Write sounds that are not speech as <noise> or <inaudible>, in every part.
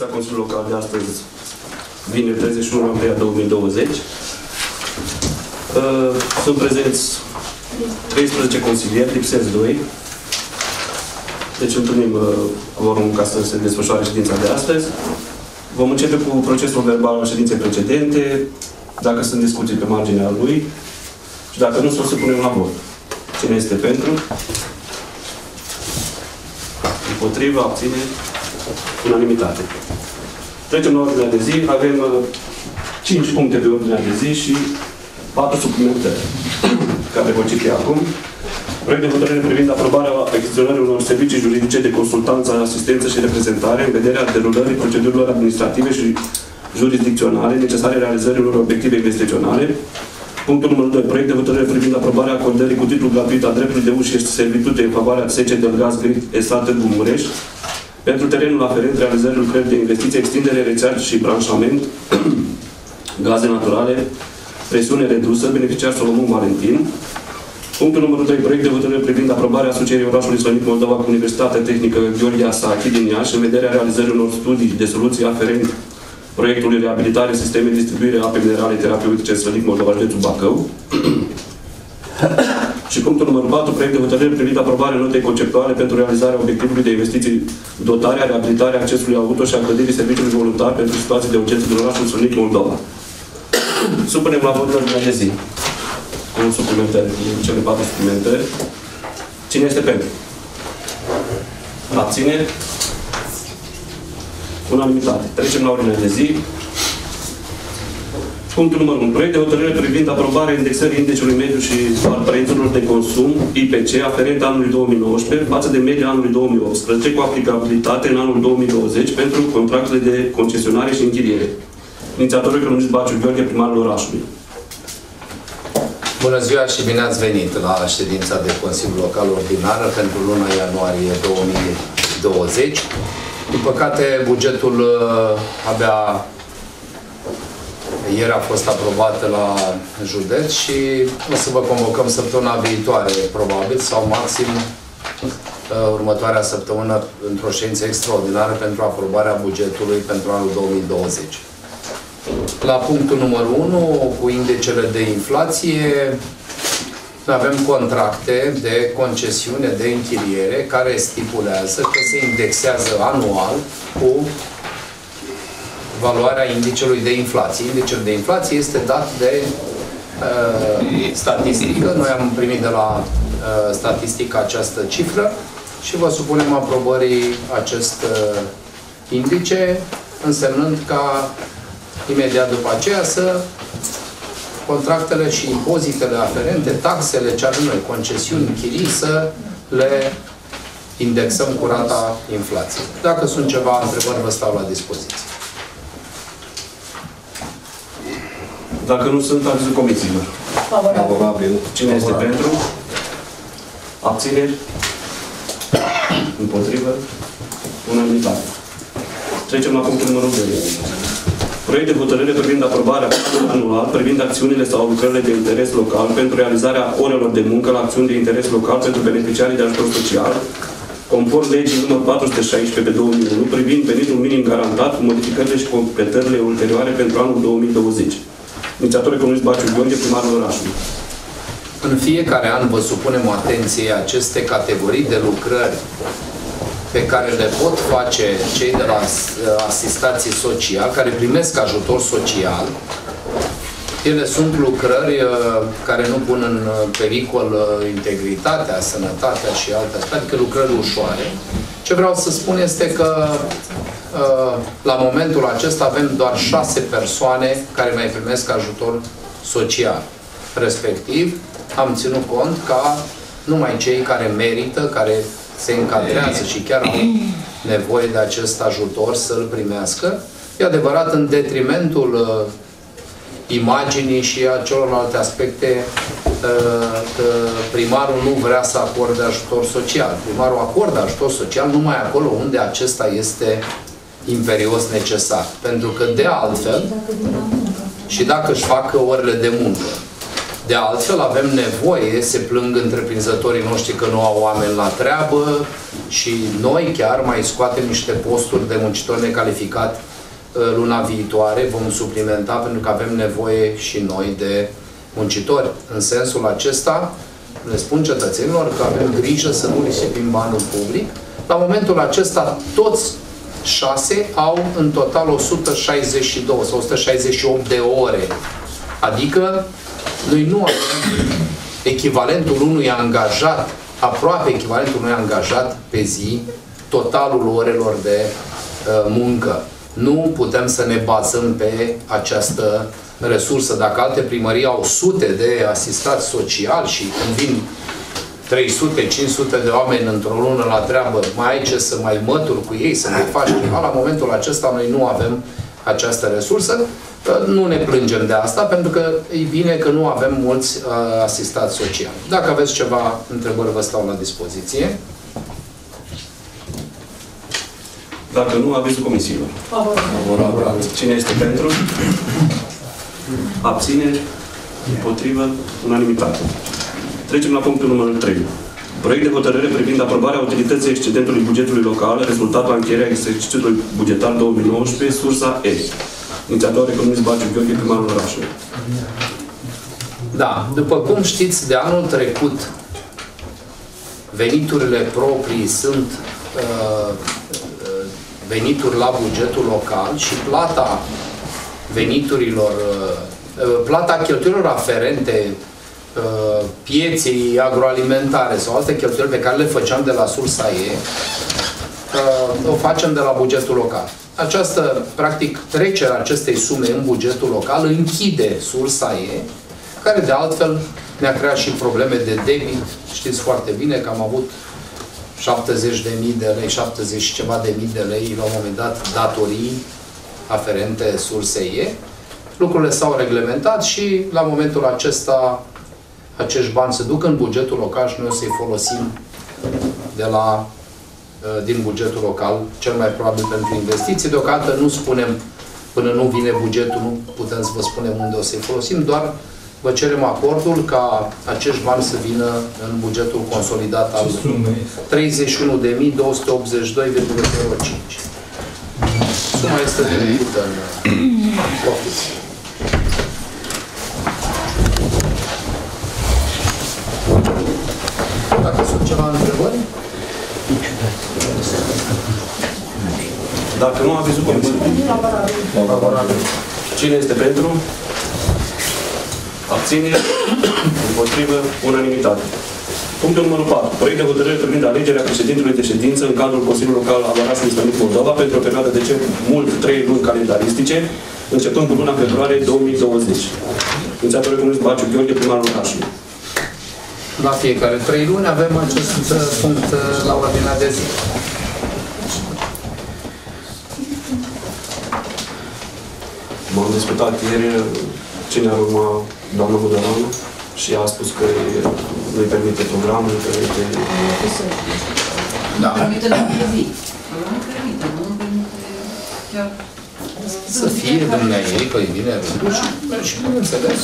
la ședința Consiliului Local de astăzi, vineri 31 aprilie 2020. Uh, Sunt prezenți 13 consilieri, lipsesc 2. Deci întâlnim uh, vorumul ca să se desfășoare ședința de astăzi. Vom începe cu procesul verbal al ședinței precedente, dacă sunt discuții pe marginea lui și dacă nu, să o să punem la vot. Cine este pentru? Împotriva, abține, unanimitate. Trecem la ordinea de zi. Avem uh, 5 puncte de ordinea de zi și 4 suplimentări, care voi citi acum. Proiect de hotărâre privind aprobarea achiziționării unor servicii juridice de consultanță, asistență și reprezentare în vederea derulării procedurilor administrative și jurisdicționale necesare realizării unor obiective investiționale. Punctul numărul 2. Proiect de hotărâre privind aprobarea acordării cu titlu gratuit a dreptului de uși și servitute în favoarea SC del Gaz Grid Esat în Mureș pentru terenul aferent realizării lucrări de investiție, extindere, rețea și branșament, <clears throat> gaze naturale, presiune redusă, beneficiar Solomon Valentin. Punctul numărul 2. Proiect de hotărâre privind aprobarea asocierii orașului Slănic Moldova cu Universitatea Tehnică Gheorghe Asachi din Iași în vederea realizării unor studii de soluții aferent proiectului reabilitare sisteme distribuire ape minerale terapeutice Slănic Moldova, județul Bacău. <clears throat> Și punctul numărul 4, proiect de hotărâre privind aprobarea notei conceptuale pentru realizarea obiectivului de investiții, dotarea, reabilitarea accesului auto și a clădirii serviciului voluntar pentru situații de urgență din orașul Sunic, Moldova. <clears throat> Supunem la votul ordinea de zi. Cu suplimentare, cu cele patru suplimentări. Cine este pentru? Abține? Unanimitate. Trecem la ordinea de zi. Punctul numărul 1. Proiect de hotărâre privind aprobarea indexării indicului mediu și al prețurilor de consum, IPC, aferent anului 2019, față de media anului 2018, cu aplicabilitate în anul 2020 pentru contractele de concesionare și închiriere. Inițiatorul economist Baciu Gheorghe, primarul orașului. Bună ziua și bine ați venit la ședința de Consiliu Local Ordinară pentru luna ianuarie 2020. Din păcate, bugetul uh, abia ieri a fost aprobată la județ și o să vă convocăm săptămâna viitoare, probabil, sau maxim uh, următoarea săptămână într-o ședință extraordinară pentru aprobarea bugetului pentru anul 2020. La punctul numărul 1, cu indicele de inflație, avem contracte de concesiune de închiriere care stipulează că se indexează anual cu valoarea indicelui de inflație. Indicele de inflație este dat de uh, statistică. Noi am primit de la uh, statistică această cifră și vă supunem aprobării acest uh, indice, însemnând ca imediat după aceea să contractele și impozitele aferente, taxele ce avem noi, concesiuni, chirii, să le indexăm cu rata inflației. Dacă sunt ceva întrebări, vă stau la dispoziție. Dacă nu sunt, avizul comisiilor. Favorabil. Cine este pentru? Abțineri? Împotrivă? Unanimitate. Trecem la punctul numărul 2. Proiect de hotărâre privind aprobarea planului anual privind acțiunile sau lucrările de interes local pentru realizarea orelor de muncă la acțiuni de interes local pentru beneficiarii de ajutor social, conform legii numărul 416 pe 2001 privind venitul minim garantat cu modificările și completările ulterioare pentru anul 2020. Inițiator economist Baciu Gheorghe, primarul orașului. În fiecare an vă supunem atenție aceste categorii de lucrări pe care le pot face cei de la asistații social, care primesc ajutor social. Ele sunt lucrări uh, care nu pun în pericol uh, integritatea, sănătatea și alte aspecte, adică lucrări ușoare. Ce vreau să spun este că uh, la momentul acesta avem doar șase persoane care mai primesc ajutor social. Respectiv, am ținut cont ca numai cei care merită, care se încadrează și chiar au nevoie de acest ajutor să-l primească. E adevărat, în detrimentul uh, imaginii și a celorlalte aspecte uh, că primarul nu vrea să acorde ajutor social. Primarul acordă ajutor social numai acolo unde acesta este imperios necesar. Pentru că de altfel, și dacă își facă orele de muncă, De altfel, avem nevoie, se plâng întreprinzătorii noștri că nu au oameni la treabă și noi chiar mai scoatem niște posturi de muncitori necalificat uh, luna viitoare, vom suplimenta pentru că avem nevoie și noi de muncitori. În sensul acesta, le spun cetățenilor că avem grijă să nu risipim banul public. La momentul acesta, toți șase au în total 162 sau 168 de ore. Adică noi nu avem echivalentul unui angajat, aproape echivalentul unui angajat pe zi, totalul orelor de uh, muncă. Nu putem să ne bazăm pe această resursă. Dacă alte primării au sute de asistați sociali și când vin 300-500 de oameni într-o lună la treabă, mai ai ce să mai mături cu ei, să mai faci ceva, la momentul acesta noi nu avem această resursă. Nu ne plângem de asta, pentru că e bine că nu avem mulți uh, asistați sociali. Dacă aveți ceva întrebări, vă stau la dispoziție. Dacă nu, avizul comisiilor. Favorabil. Cine este pentru? Abține? Împotrivă? Unanimitate. Trecem la punctul numărul 3. Proiect de hotărâre privind aprobarea utilității excedentului bugetului local, rezultatul încheierea exercițiului bugetar 2019, sursa E. Inițiator economist Baciu Gheorghe, primarul orașului. Da, după cum știți, de anul trecut veniturile proprii sunt uh, venituri la bugetul local și plata veniturilor, uh, uh plata cheltuielor aferente uh, pieței agroalimentare sau alte cheltuieli pe care le făceam de la sursa E, uh, o facem de la bugetul local. Această, practic, trecerea acestei sume în bugetul local închide sursa E, care de altfel ne-a creat și probleme de debit. Știți foarte bine că am avut 70 de mii de lei, 70 și ceva de mii de lei la un moment dat datorii aferente sursei E. Lucrurile s-au reglementat și la momentul acesta acești bani se duc în bugetul local și noi o să-i folosim de la, uh, din bugetul local, cel mai probabil pentru investiții. Deocamdată nu spunem, până nu vine bugetul, nu putem să vă spunem unde o să-i folosim, doar vă cerem acordul ca acești bani să vină în bugetul consolidat al 31.282,05. Suma este trecută în office. Dacă sunt ceva întrebări? Dacă nu, avizul comisiei. Favorabil. Cine este pentru? Abține? Împotrivă? Unanimitate. Punctul numărul 4. Proiect de hotărâre privind alegerea președintelui de ședință în cadrul Consiliului Local al orașului Stănic Moldova pentru o perioadă de cel mult 3 luni calendaristice, începând cu luna februarie 2020. Inițiatorul comunist Baciu Gheorghe, primarul orașului. La fiecare trei luni avem acest uh, punct uh, la ordinea de zi. M-am discutat ieri cine ar urma doamna Budalană și a spus că nu-i permite programul, nu permite... Da. Permite la zi. Nu permite, nu permite chiar... Să fie dumneavoastră, că e bine rândul și, și bineînțeles.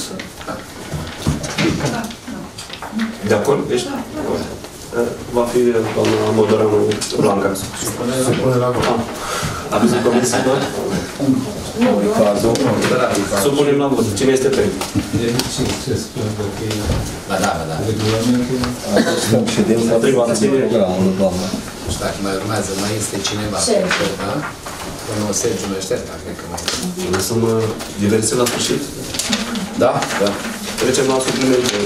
De acord? Ești? Va fi doamna Modoranu Blanca. Supune la vot. Avizul comisiei, doar? Supunem la vot. Cine este pentru? Ba da, ba da. Împotriva abținere? Nu știu dacă mai urmează, mai este cineva. Da? Domnul Sergiu Meșterta, cred că mai este. Lăsăm uh, diverse la sfârșit. Da? Da. Trecem la suplimente.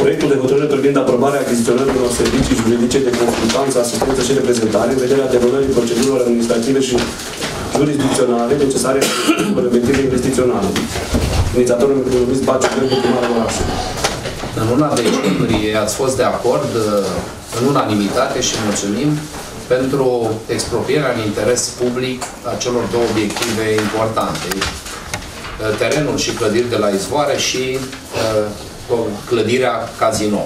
Proiectul de hotărâre privind aprobarea achiziționării unor servicii juridice de consultanță, asistență și reprezentare în vederea derulării procedurilor administrative și jurisdicționale necesare pentru obiective investiționale. Inițiatorul economist Baciu Gheorghe, primarul orașului. În luna decembrie ați fost de acord uh, în unanimitate și mulțumim pentru expropierea în interes public a celor două obiective importante. Uh, Terenul și clădiri de la izvoare și uh, clădirea casino.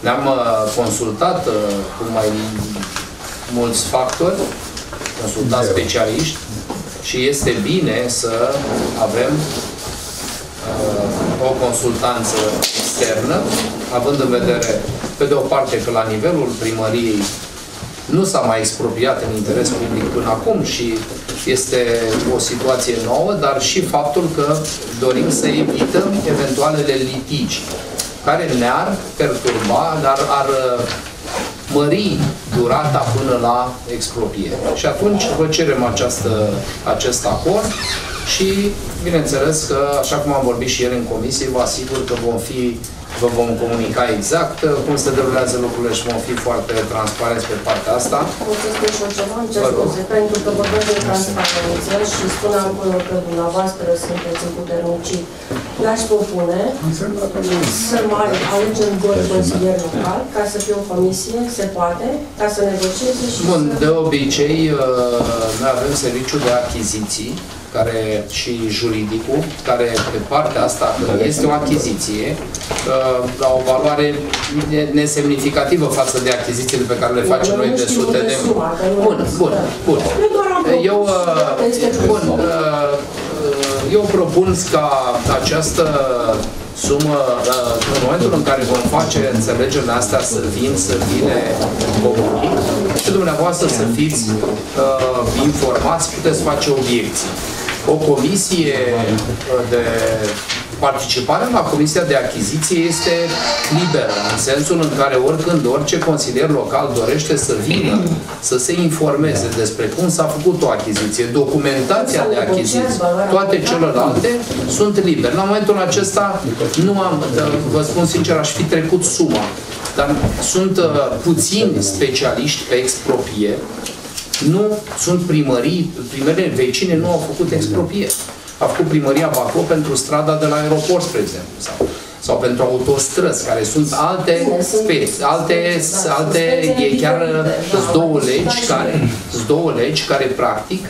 Ne-am uh, consultat uh, cu mai mulți factori, consultat specialiști și este bine să avem uh, o consultanță externă, având în vedere, pe de o parte, că la nivelul primăriei nu s-a mai expropriat în interes public până acum și este o situație nouă, dar și faptul că dorim să evităm eventualele litigi care ne-ar perturba, dar ar mări durata până la expropriere. Și atunci vă cerem această, acest acord și, bineînțeles că, așa cum am vorbit și ieri în comisie, vă asigur că vom fi vă vom comunica exact uh, cum se derulează lucrurile și vom fi foarte transparenți pe partea asta. Pot să spun și eu ceva? Îmi cer scuze, pentru că vorbesc de transparență și spuneam până că dumneavoastră sunteți împuternicit. Le-aș propune să mai alegem doi consilieri locali ca să fie o comisie, se poate, ca să negocieze și Bun, să... de obicei, uh, noi avem serviciu de achiziții care și juridicul, care pe partea asta că este o achiziție uh, la o valoare nesemnificativă față de achizițiile pe care le facem noi de sute de Bun, bun, bun. Eu, uh, bun, uh, eu propun ca această sumă, în momentul în care vom face înțelegerile astea să vin, să vină comunic și dumneavoastră să fiți uh, informați, puteți face obiecții o comisie uh, de participare la Comisia de Achiziție este liberă, în sensul în care oricând orice consilier local dorește să vină, să se informeze despre cum s-a făcut o achiziție, documentația de achiziție, toate celelalte sunt libere. La momentul acesta nu am, vă spun sincer, aș fi trecut suma, dar sunt uh, puțini specialiști pe exproprie nu sunt primării, primele vecine nu au făcut expropiere. A făcut primăria Bacău pentru strada de la aeroport, spre exemplu, sau, sau pentru autostrăzi, care sunt alte speți, alte, alte, e chiar sunt două legi care, sunt două legi care practic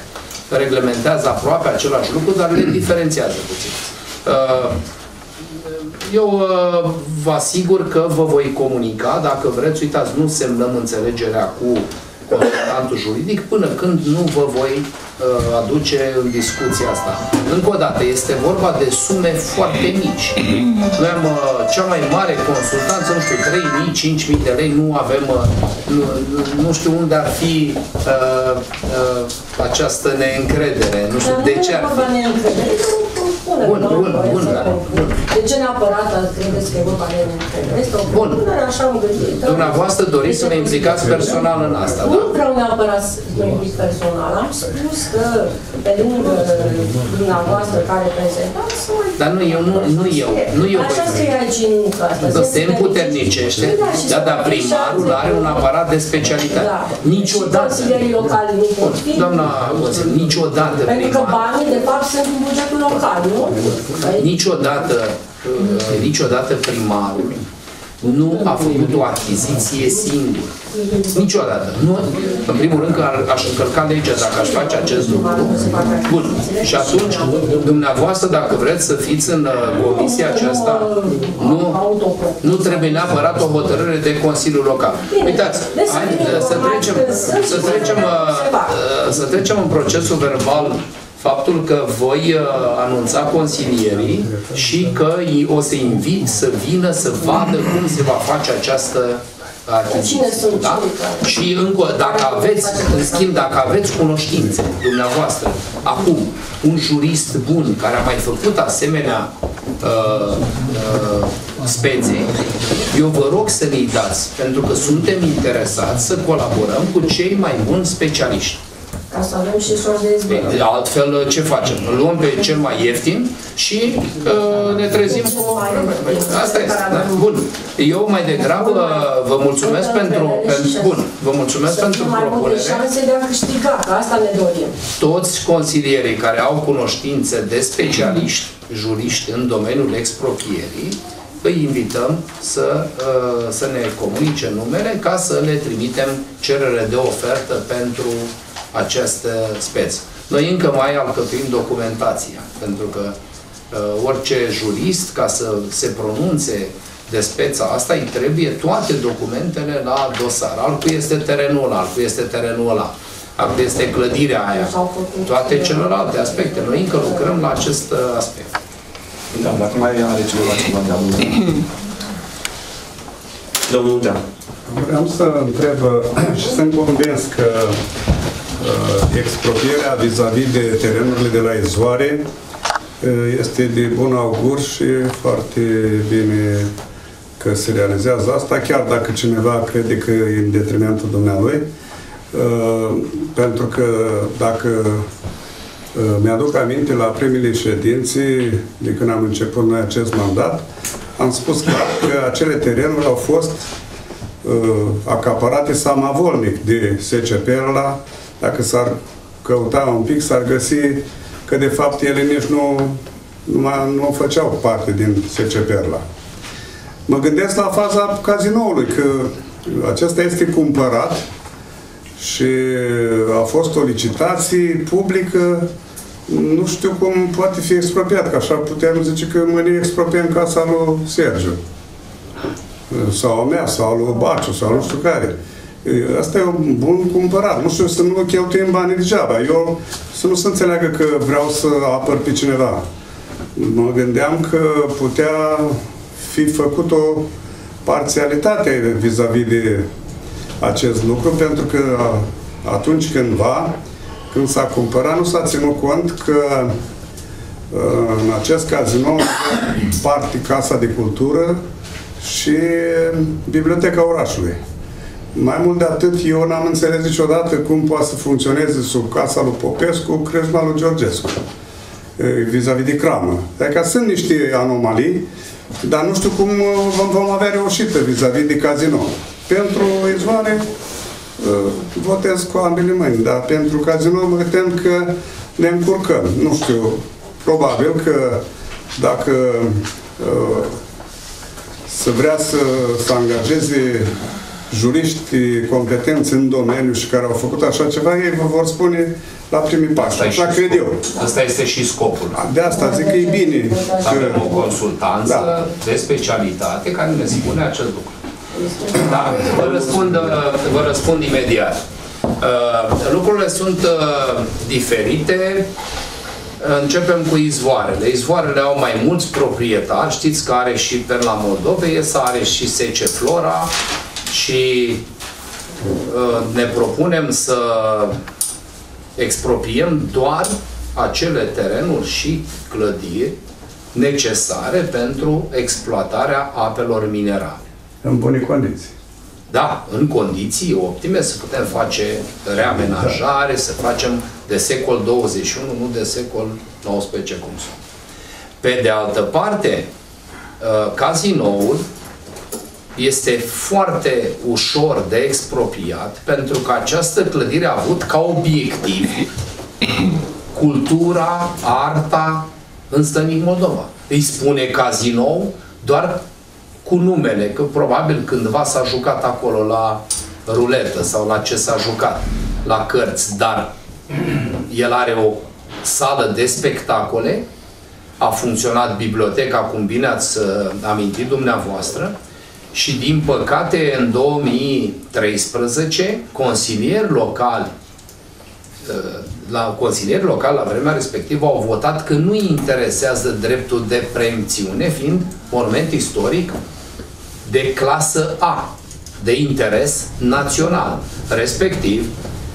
reglementează aproape același lucru, dar le diferențiază puțin. Uh, eu uh, vă asigur că vă voi comunica, dacă vreți, uitați, nu semnăm înțelegerea cu consultantul juridic până când nu vă voi uh, aduce în discuția asta. Încă o dată, este vorba de sume foarte mici. Noi am uh, cea mai mare consultanță, nu știu, 3.000, 5.000 de lei, nu avem, uh, nu, nu știu unde ar fi uh, uh, această neîncredere. Nu știu de ce ar fi. Bun, bun, bun, da, bun. De ce neapărat credeți că e vorba de neîncredere? Este o bun. așa am gândit. Dumneavoastră doriți să ne implicați personal în asta, da? Nu vreau neapărat să mă implic personal. Am spus că pe lângă dumneavoastră care prezentați, să mai... Dar nu, eu, nu, nu eu, nu eu. Așa scrie aici în asta. Că se împuternicește, da, dar primarul are un aparat de specialitate. Da. Niciodată. Și consilierii locali nu pot fi. Doamna, niciodată Pentru că banii, de fapt, sunt în bugetul local, nu? Niciodată, uh, niciodată primarul nu a făcut o achiziție singur. Niciodată. Nu, în primul rând că aș încălca legea dacă aș face acest lucru. Bun. Și atunci, dumneavoastră, dacă vreți să fiți în uh, comisia aceasta, nu, nu trebuie neapărat o hotărâre de Consiliul Local. Uitați, hai, să trecem, să trecem, uh, să trecem în procesul verbal faptul că voi uh, anunța consilierii și că o să invit să vină să vadă cum se va face această achiziție. Da? Și încă, dacă aveți, în schimb, dacă aveți cunoștințe dumneavoastră, acum, un jurist bun care a mai făcut asemenea uh, uh, spețe, eu vă rog să ne dați, pentru că suntem interesați să colaborăm cu cei mai buni specialiști. Ca să avem și șor de izbândă. Altfel, ce facem? Îl luăm pe cel mai ieftin și uh, ne trezim cu... Asta este. Da. Bun. Eu mai degrabă vă mulțumesc pentru... pentru bun. Vă mulțumesc să pentru mai propunere. multe șanse de a câștiga, că asta ne dorim. Toți consilierii care au cunoștințe de specialiști, juriști în domeniul expropierii, îi invităm să, uh, să ne comunice numere ca să le trimitem cerere de ofertă pentru această speță. Noi încă mai alcătuim documentația, pentru că uh, orice jurist, ca să se pronunțe de speța asta, îi trebuie toate documentele la dosar. Altul este terenul ăla, altul este terenul ăla, altul este clădirea aia, toate celelalte aspecte. Noi încă lucrăm la acest uh, aspect. Da, dacă mai are cineva ceva de adăugat. Domnul Muntean. Vreau să întreb și sunt convins că uh, expropierea vis-a-vis de terenurile de la izvoare uh, este de bun augur și foarte bine că se realizează asta, chiar dacă cineva crede că e în detrimentul dumnealui. Uh, pentru că dacă uh, mi-aduc aminte la primele ședințe de când am început noi acest mandat, am spus clar că acele terenuri au fost uh, acaparate samavolnic de SC Perla. Dacă s-ar căuta un pic, s-ar găsi că de fapt ele nici nu, nu, mai- nu făceau parte din SC Perla. Mă gândesc la faza cazinoului, că acesta este cumpărat și a fost o licitație publică, nu știu cum poate fi expropiat, că așa putem zice că mâine expropiem casa lui Sergiu. Sau a mea, sau a lui Baciu, sau nu știu care. Asta e un bun cumpărat. Nu știu, să nu cheltuim banii degeaba. Eu să nu se înțeleagă că vreau să apăr pe cineva. Mă gândeam că putea fi făcut o parțialitate vis-a-vis de acest lucru, pentru că atunci cândva, când s-a cumpărat, nu s-a ținut cont că în acest casino <coughs> parte Casa de Cultură și Biblioteca Orașului. Mai mult de atât, eu n-am înțeles niciodată cum poate să funcționeze sub casa lui Popescu crezma lui Georgescu e, vis-a-vis de cramă. Adică sunt niște anomalii, dar nu știu cum uh, vom, vom avea reușită vis-a-vis de casino. Pentru izvoare uh, votez cu ambele mâini, dar pentru casino mă tem că ne încurcăm. Nu știu, probabil că dacă uh, să vrea să, să angajeze juriști competenți în domeniu și care au făcut așa ceva, ei vă vor spune la primii pași. Asta e Așa și cred eu. scopul. Asta este și scopul. De asta zic că e bine. Să avem o Că, consultanță Da. de specialitate care ne spune acest lucru. Da, vă răspund, uh, vă răspund imediat. Uh, Lucrurile sunt uh, diferite. Începem cu izvoarele. Izvoarele au mai mulți proprietari. Știți că are și Perla Moldovei, are și Sece Flora și uh, ne propunem să expropiem doar acele terenuri și clădiri necesare pentru exploatarea apelor minerale. în bune condiții. Da, în condiții optime să putem face reamenajare, să facem de secol 21, nu de secol 19 cum sunt. Pe de altă parte, uh, cazinoul este foarte ușor de expropiat pentru că această clădire a avut ca obiectiv cultura, arta în Stănic Moldova. Îi spune cazinou doar cu numele, că probabil cândva s-a jucat acolo la ruletă sau la ce s-a jucat, la cărți, dar el are o sală de spectacole, a funcționat biblioteca, cum bine ați uh, amintit dumneavoastră, și din păcate în 2013 consilieri locali la consilieri locali la vremea respectivă au votat că nu îi interesează dreptul de preemțiune, fiind monument istoric de clasă A, de interes național. Respectiv,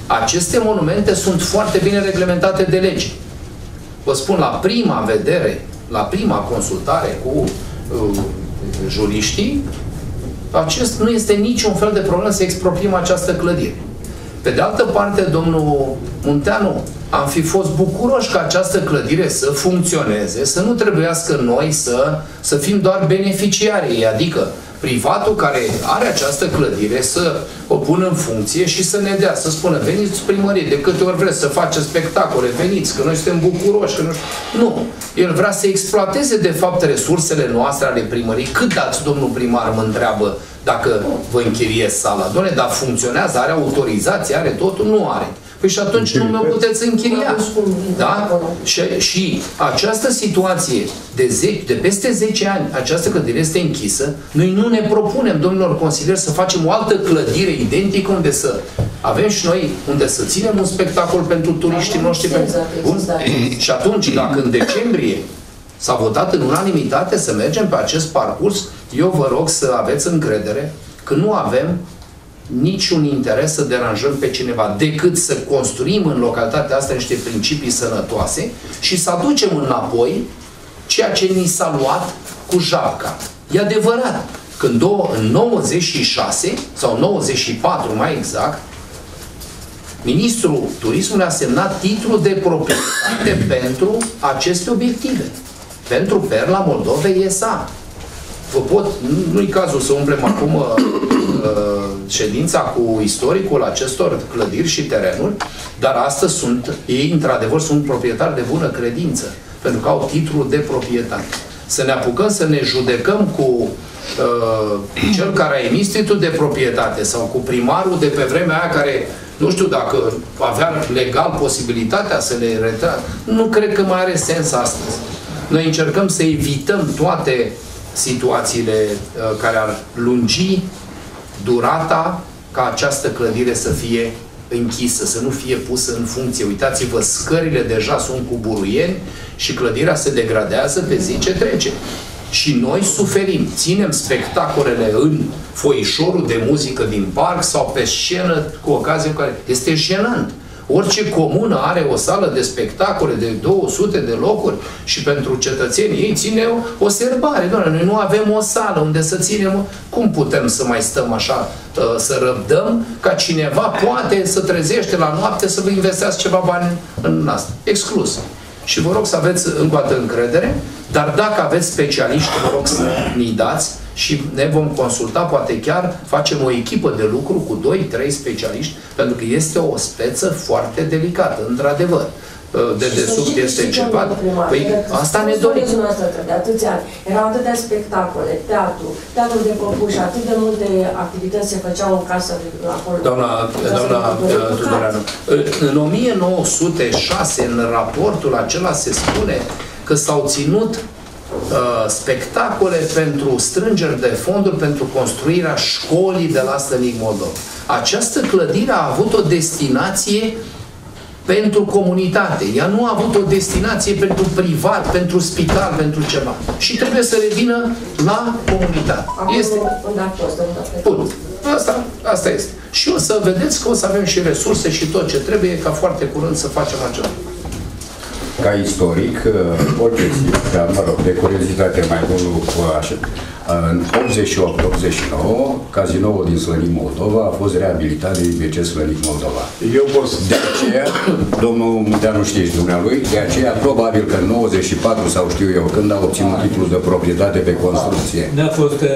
aceste monumente sunt foarte bine reglementate de lege. Vă spun, la prima vedere, la prima consultare cu uh, juriștii, acest nu este niciun fel de problemă să expropiem această clădire. Pe de altă parte, domnul Munteanu, am fi fost bucuroși ca această clădire să funcționeze, să nu trebuiască noi să, să fim doar beneficiarii, adică privatul care are această clădire să o pună în funcție și să ne dea, să spună, veniți primărie, de câte ori vreți să faceți spectacole, veniți, că noi suntem bucuroși, că nu știu. Nu. El vrea să exploateze, de fapt, resursele noastre ale primăriei. Cât dați, domnul primar, mă întreabă, dacă vă închirie sala. Doamne, dar funcționează, are autorizație, are totul? Nu are. Păi și atunci nu mă puteți închiria. Da? Și, și această situație de, 10, de peste 10 ani, această clădire este închisă, noi nu ne propunem, domnilor consilieri, să facem o altă clădire identică unde să avem și noi, unde să ținem un spectacol pentru turiștii noștri. Pentru... Bun? Și atunci, dacă în decembrie S-a votat în unanimitate să mergem pe acest parcurs. Eu vă rog să aveți încredere că nu avem niciun interes să deranjăm pe cineva, decât să construim în localitatea asta niște principii sănătoase și să aducem înapoi ceea ce ni s-a luat cu japca. E adevărat, când în 96 sau 94 mai exact, Ministrul Turismului a semnat titlul de proprietate <coughs> pentru aceste obiective. Pentru Perla Moldovei ESA. Vă pot, nu-i cazul să umplem acum uh, uh, ședința cu istoricul acestor clădiri și terenuri, dar astăzi sunt, ei într-adevăr sunt proprietari de bună credință, pentru că au titlul de proprietate. Să ne apucăm să ne judecăm cu uh, cel care a emis titlul de proprietate sau cu primarul de pe vremea aia care nu știu dacă avea legal posibilitatea să le retragă. Nu cred că mai are sens astăzi. Noi încercăm să evităm toate situațiile uh, care ar lungi durata ca această clădire să fie închisă, să nu fie pusă în funcție. Uitați-vă, scările deja sunt cu buruieni și clădirea se degradează pe zi ce trece. Și noi suferim, ținem spectacolele în foișorul de muzică din parc sau pe scenă cu ocazie cu care este jenant. Orice comună are o sală de spectacole de 200 de locuri și pentru cetățenii ei ține o, o serbare. Doamne, noi nu avem o sală unde să ținem. Cum putem să mai stăm așa, ă, să răbdăm ca cineva poate să trezește la noapte să vă investească ceva bani în asta? Exclus. Și vă rog să aveți încă o dată încredere, dar dacă aveți specialiști, vă rog să ne dați și ne vom consulta, poate chiar facem o echipă de lucru cu 2-3 specialiști, pentru că este o speță foarte delicată, într-adevăr de desubt este începat. Păi asta ne dorim. de atâția ani. Erau atâtea spectacole, teatru, teatru de păpuși, atât de multe activități se făceau în casă acolo. Doamna, doamna Tudoreanu, în 1906, în raportul acela se spune că s-au ținut Uh, spectacole pentru strângeri de fonduri pentru construirea școlii de la Stănic Moldova. Această clădire a avut o destinație pentru comunitate. Ea nu a avut o destinație pentru privat, pentru spital, pentru ceva. Și trebuie să revină la comunitate. Acum este... unde a fost, Bun. Asta, asta este. Și o să vedeți că o să avem și resurse și tot ce trebuie ca foarte curând să facem acest lucru ca istoric, uh, o chestie, dar mă rog, de curiozitate mai mult așa. În 88-89, cazinoul din Slănic Moldova a fost reabilitat de IBC Slănic Moldova. Eu pot De aceea, domnul Munteanu știți dumnealui, de aceea probabil că în 94 sau știu eu când a obținut titlul de proprietate pe construcție. N-a fost că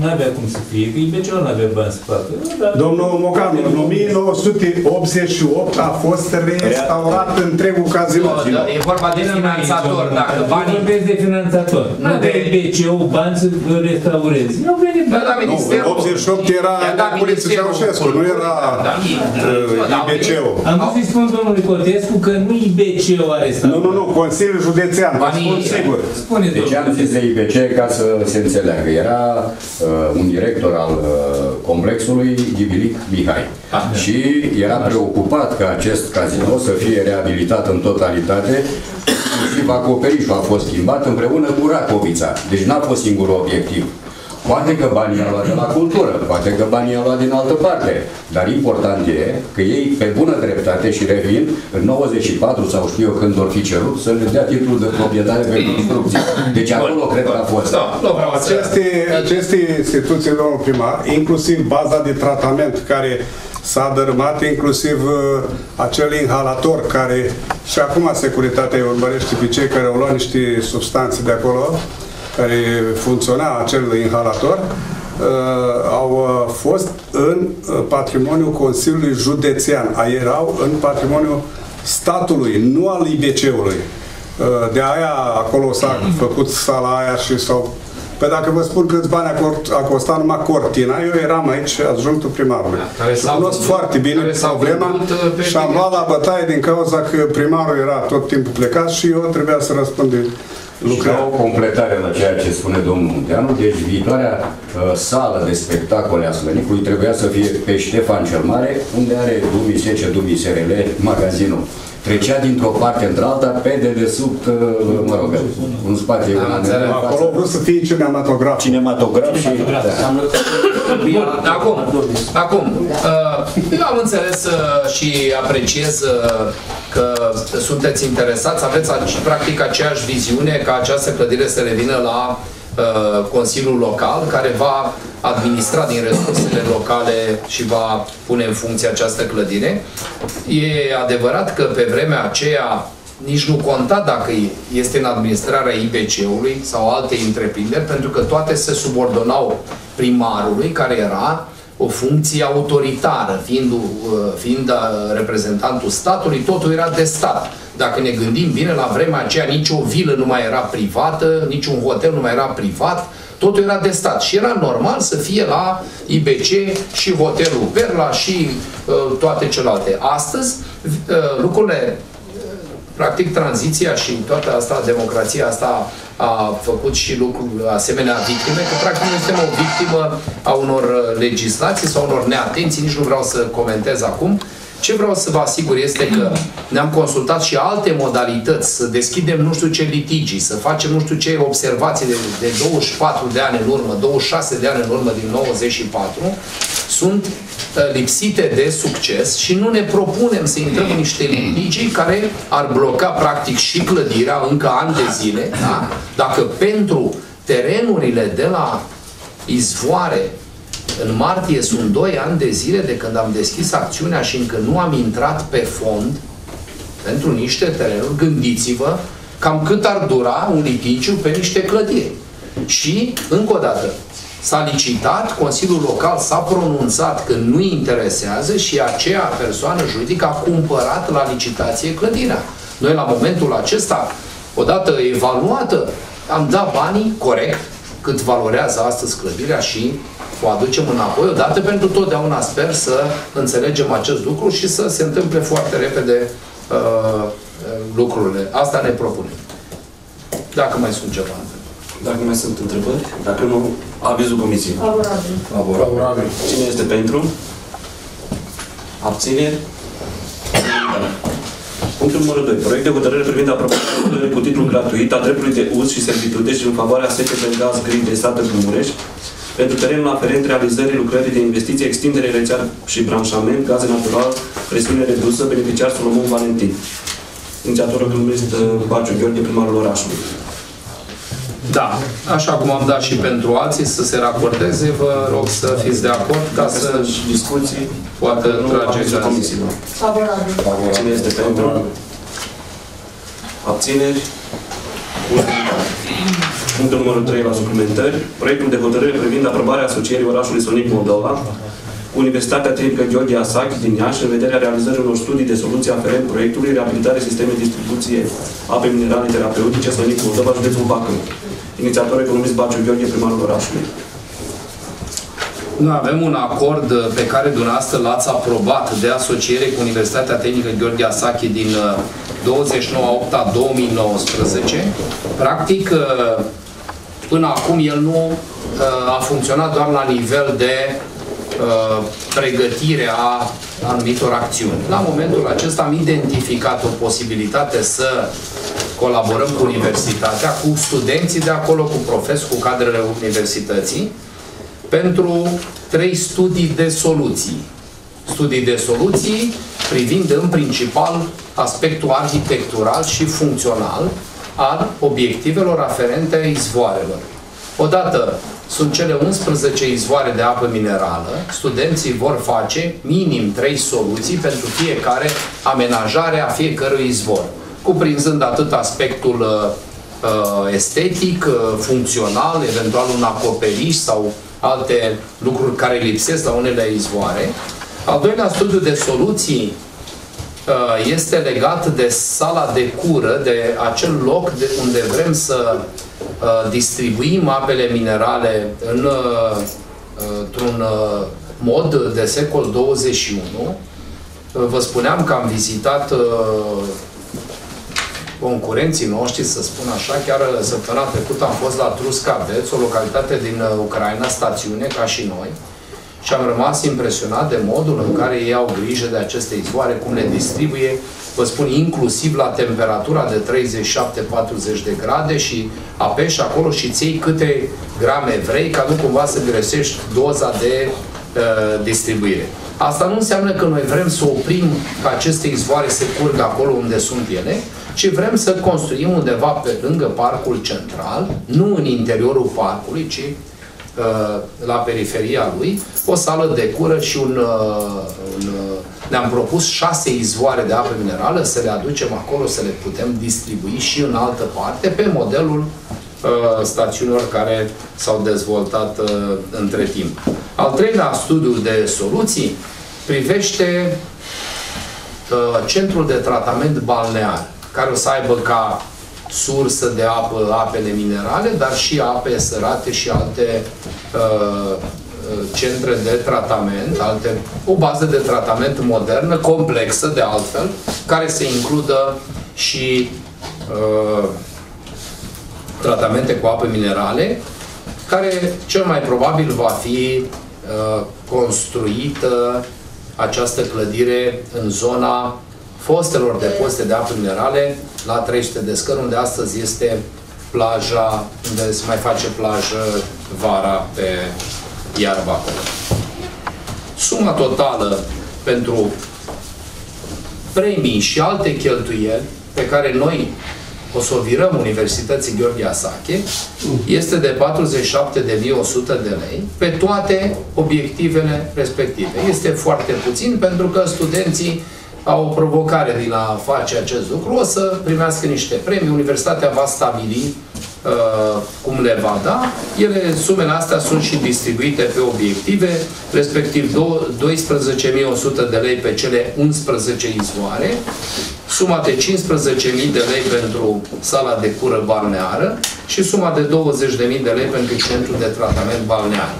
nu avea cum să fie, că IBC nu avea bani să facă. Domnul Mocanu, în 1988 a fost restaurat întregul casino. Da, e vorba de finanțator, dacă banii... Nu de finanțator, nu de IBC-ul bani să restaurezi. Nu venit da, da, Ministerul... 88 era Neapoliță Ceaușescu, nu era da, IBC-ul. Am vrut să-i spun domnului Cotescu că nu IBC-ul are Nu, nu, nu, Consiliul Județean, vă spun sigur. Spune, deci am zis de IBC ca să se înțeleagă. Era uh, un director al uh, complexului, Ghibilic Mihai. Ah, și era preocupat ca acest casino să fie reabilitat în totalitate și acoperișul a fost schimbat împreună cu Racovița. Deci n-a fost singurul obiectiv. Poate că banii i-a luat de la cultură, poate că banii i-a luat din altă parte, dar important e că ei, pe bună dreptate și revin, în 94 sau știu eu când vor fi cerut, să le dea titlul de proprietate pe construcție. Deci acolo cred că a fost. Da, aceste, aceste instituții, domnul primar, inclusiv baza de tratament care s-a dărâmat inclusiv uh, acel inhalator care și acum securitatea îi urmărește pe cei care au luat niște substanțe de acolo care funcționa acel inhalator, uh, au uh, fost în uh, patrimoniul Consiliului Județean, a erau în patrimoniul statului, nu al IBC-ului. De aia acolo s-a făcut sala aia și s-au Păi dacă vă spun câți bani a costat numai cortina, eu eram aici adjunctul primarului. Da, cunosc foarte bine problema și am luat la bătaie din cauza că primarul era tot timpul plecat și eu trebuia să răspund lucra. Și o completare la ceea ce spune domnul Munteanu, deci viitoarea uh, sală de spectacole a Slănicului trebuia să fie pe Ștefan cel Mare, unde are Dumii 10, Dumii SRL, magazinul. Trecea dintr-o parte într-alta pe dedesubt, uh, mă rog, un spațiu. Am înțeles. Acolo vreau să fie cinematograf. Cinematograf și... Bun, acum, acum, uh, eu am înțeles uh, și apreciez uh, că sunteți interesați, aveți ace- practic aceeași viziune ca această clădire să revină la uh, Consiliul Local, care va administra din resursele locale și va pune în funcție această clădire. E adevărat că pe vremea aceea nici nu conta dacă este în administrarea IBC-ului sau alte întreprinderi, pentru că toate se subordonau primarului, care era o funcție autoritară, fiind, uh, fiind uh, reprezentantul statului, totul era de stat. Dacă ne gândim bine, la vremea aceea nicio vilă nu mai era privată, niciun hotel nu mai era privat, totul era de stat și era normal să fie la IBC și hotelul Perla și uh, toate celelalte. Astăzi, uh, lucrurile practic tranziția și toată asta, democrația asta a făcut și lucruri asemenea victime, că practic noi suntem o victimă a unor uh, legislații sau unor neatenții, nici nu vreau să comentez acum. Ce vreau să vă asigur este că ne-am consultat și alte modalități, să deschidem nu știu ce litigii, să facem nu știu ce observații de, de 24 de ani în urmă, 26 de ani în urmă din 94, sunt uh, lipsite de succes și nu ne propunem să intrăm în niște litigii care ar bloca practic și clădirea încă ani de zile, da? dacă pentru terenurile de la izvoare în martie sunt 2 ani de zile de când am deschis acțiunea și încă nu am intrat pe fond pentru niște terenuri, gândiți-vă cam cât ar dura un litigiu pe niște clădiri. Și, încă o dată, s-a licitat, Consiliul Local s-a pronunțat că nu interesează și aceea persoană juridică a cumpărat la licitație clădirea. Noi, la momentul acesta, odată evaluată, am dat banii corect, cât valorează astăzi clădirea și o aducem înapoi, odată pentru totdeauna sper să înțelegem acest lucru și să se întâmple foarte repede uh, lucrurile. Asta ne propunem. Dacă mai sunt ceva. Dacă mai sunt întrebări, dacă nu, avizul comisiei. Favorabil. Favorabil. Cine este pentru? Abțineri? Punctul numărul 2. Proiect de hotărâre privind aprobarea cu titlu gratuit a dreptului de uz și servitude și în favoarea secretului de gaz gri de sată Mureș pentru terenul aferent realizării lucrării de investiție, extindere rețea și branșament, gaze natural, presiune redusă, beneficiar Solomon Valentin. Inițiatorul numesc Baciu Gheorghe, primarul orașului. Da, așa cum am dat și pentru alții să se racordeze, vă rog să fiți de acord ca să și discuții, poată nu trage avizul gaze. comisiilor. Favorabil. Cine este pentru? Abțineri? Unanimitate. Punctul numărul 3 la suplimentări. Proiectul de hotărâre privind aprobarea asocierii orașului Sonic Moldova cu Universitatea Tehnică Gheorghe Asachi din Iași în vederea realizării unor studii de soluție aferent proiectului reabilitare sisteme de distribuție ape minerale terapeutice Sonic Moldova, județul Bacău. Inițiator economist Baciu Gheorghe, primarul orașului. Noi avem un acord uh, pe care dumneavoastră l-ați aprobat de asociere cu Universitatea Tehnică Gheorghe Asachi din uh, 29 a 8 a 2019. Practic, uh, până acum el nu uh, a funcționat doar la nivel de uh, pregătire a anumitor acțiuni. La momentul acesta am identificat o posibilitate să colaborăm cu universitatea, cu studenții de acolo, cu profesori, cu cadrele universității, pentru trei studii de soluții. Studii de soluții privind în principal aspectul arhitectural și funcțional al obiectivelor aferente izvoarelor. Odată sunt cele 11 izvoare de apă minerală, studenții vor face minim 3 soluții pentru fiecare amenajare a fiecărui izvor, cuprinzând atât aspectul uh, uh, estetic, uh, funcțional, eventual un acoperiș sau alte lucruri care lipsesc la unele izvoare. Al doilea studiu de soluții uh, este legat de sala de cură, de acel loc de unde vrem să uh, distribuim apele minerale în, uh, într-un uh, mod de secol 21. Uh, Vă spuneam că am vizitat uh, concurenții noștri, să spun așa, chiar săptămâna trecută am fost la Truscaveț, o localitate din uh, Ucraina, stațiune, ca și noi, și am rămas impresionat de modul în care ei au grijă de aceste izvoare, cum le distribuie vă spun, inclusiv la temperatura de 37-40 de grade și apeși acolo și ții câte grame vrei, ca nu cumva să gresești doza de uh, distribuire. Asta nu înseamnă că noi vrem să oprim ca aceste izvoare să curgă acolo unde sunt ele, ci vrem să construim undeva pe lângă parcul central, nu în interiorul parcului, ci uh, la periferia lui, o sală de cură și un, uh, un uh, ne-am propus șase izvoare de apă minerală să le aducem acolo, să le putem distribui și în altă parte, pe modelul uh, stațiunilor care s-au dezvoltat uh, între timp. Al treilea studiu de soluții privește uh, centrul de tratament balnear, care o să aibă ca sursă de apă apele minerale, dar și ape sărate și alte uh, centre de tratament, alte, o bază de tratament modernă, complexă de altfel, care să includă și uh, tratamente cu apă minerale, care cel mai probabil va fi uh, construită această clădire în zona fostelor depozite de apă minerale la 300 de scări, unde astăzi este plaja, unde se mai face plajă vara pe iarbă acolo. Suma totală pentru premii și alte cheltuieli pe care noi o să o virăm Universității Gheorghe Asache este de 47.100 de lei pe toate obiectivele respective. Este foarte puțin pentru că studenții au o provocare din a face acest lucru, o să primească niște premii, universitatea va stabili uh, cum le va da. Ele, sumele astea sunt și distribuite pe obiective, respectiv 12.100 de lei pe cele 11 izvoare, suma de 15.000 de lei pentru sala de cură balneară și suma de 20.000 de lei pentru centrul de tratament balnear.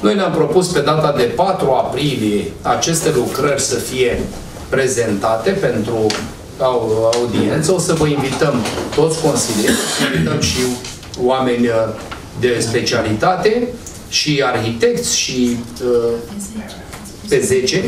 Noi ne-am propus pe data de 4 aprilie aceste lucrări să fie prezentate pentru audiență. O să vă invităm toți consilierii, să invităm și oameni uh, de specialitate și arhitecți și uh, pe 10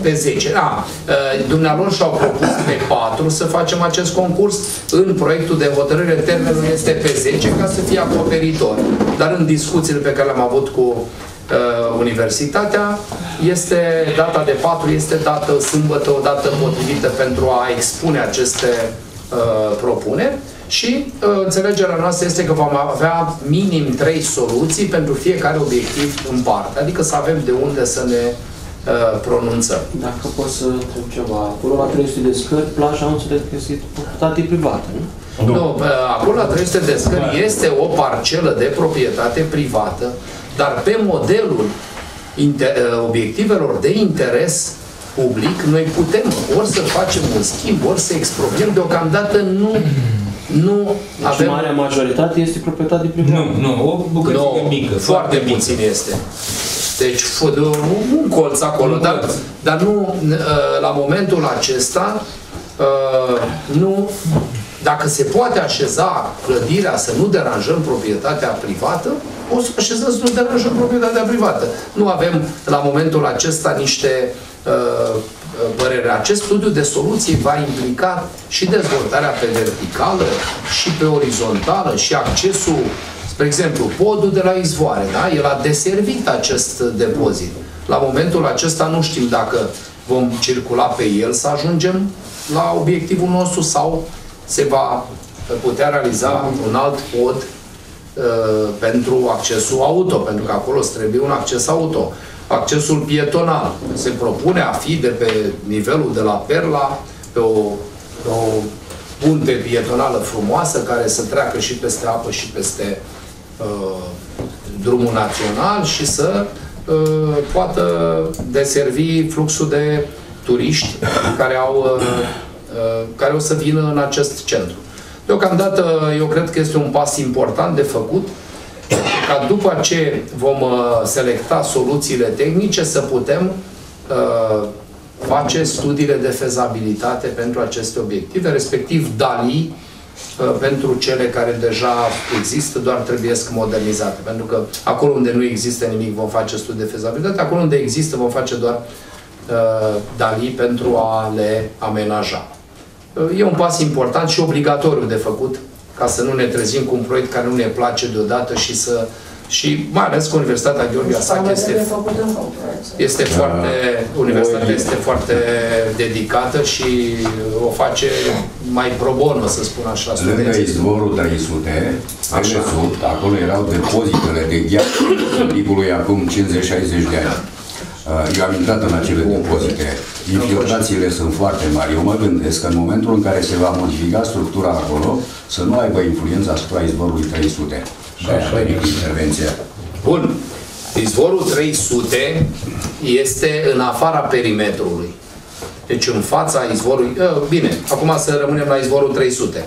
pe 10. Da. Uh, dumnealor și-au propus pe 4 să facem acest concurs. În proiectul de hotărâre termenul este pe 10 ca să fie acoperitor. Dar în discuțiile pe care le-am avut cu uh, universitatea, este data de 4, este dată sâmbătă, o dată potrivită pentru a expune aceste uh, propuneri și uh, înțelegerea noastră este că vom avea minim 3 soluții pentru fiecare obiectiv în parte, adică să avem de unde să ne uh, pronunțăm. Dacă pot să întreb ceva, acolo la 300 de scări, plaja nu înțeleg că este proprietate privată, nu? Nu, nu uh, acolo la 300 de scări este o parcelă de proprietate privată dar pe modelul inter, uh, obiectivelor de interes public, noi putem ori să facem un schimb, ori să expropiem, deocamdată nu nu deci avem... marea majoritate este proprietate privată. Nu, nu, o bucățică no, mică. Foarte mică. puțin este. Deci un colț acolo, un dar, colț. dar nu, uh, la momentul acesta, uh, nu dacă se poate așeza clădirea să nu deranjăm proprietatea privată, o să așezăm să nu deranjăm proprietatea privată. Nu avem la momentul acesta niște uh, părere. Acest studiu de soluții va implica și dezvoltarea pe verticală și pe orizontală și accesul, spre exemplu, podul de la izvoare, da? El a deservit acest depozit. La momentul acesta nu știm dacă vom circula pe el să ajungem la obiectivul nostru sau se va putea realiza un alt pod uh, pentru accesul auto, pentru că acolo trebuie un acces auto. Accesul pietonal se propune a fi de pe nivelul de la Perla, pe o, pe o punte pietonală frumoasă care să treacă și peste apă și peste uh, drumul național și să uh, poată deservi fluxul de turiști care au uh, Uh, care o să vină în acest centru. Deocamdată, eu cred că este un pas important de făcut, ca după ce vom uh, selecta soluțiile tehnice să putem uh, face studiile de fezabilitate pentru aceste obiective, respectiv DALI, pentru cele care deja există, doar trebuie să modernizate. Pentru că acolo unde nu există nimic vom face studii de fezabilitate, acolo unde există vom face doar uh, Dali pentru a le amenaja. Uh, E un pas important și obligatoriu de făcut ca să nu ne trezim cu un proiect care nu ne place deodată și să și mai ales că Universitatea Gheorghe Asac Sau este trebuie făcut încă un proiect. este foarte, universitatea este foarte dedicată și o face mai pro bono, să spun așa, Lângă studenții. izvorul 300, pe Așa. sud, acolo erau depozitele de gheață tipului acum 50-60 de ani. Uh, Eu am intrat în acele depozite. Infiltrațiile sunt foarte mari. Eu mă gândesc că în momentul în care se va modifica structura acolo, să nu aibă influență asupra izvorului 300. De aia a venit intervenția. Bun. Izvorul 300 este în afara perimetrului. Deci în fața izvorului... Uh, Bine, acum să rămânem la izvorul 300.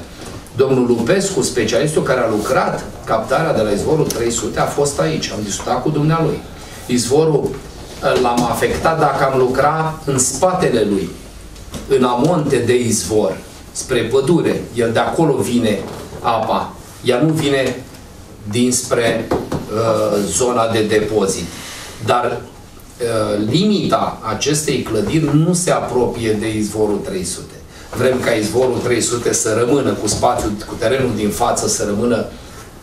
Domnul Lupescu, specialistul care a lucrat captarea de la izvorul 300, a fost aici. Am discutat cu dumnealui. Izvorul uh, l-am afectat dacă am lucrat în spatele lui, în amonte de izvor, spre pădure. El de acolo vine apa. Ea nu vine dinspre uh, zona de depozit. Dar uh, limita acestei clădiri nu se apropie de izvorul 300. Vrem ca izvorul 300 să rămână cu spațiul, cu terenul din față să rămână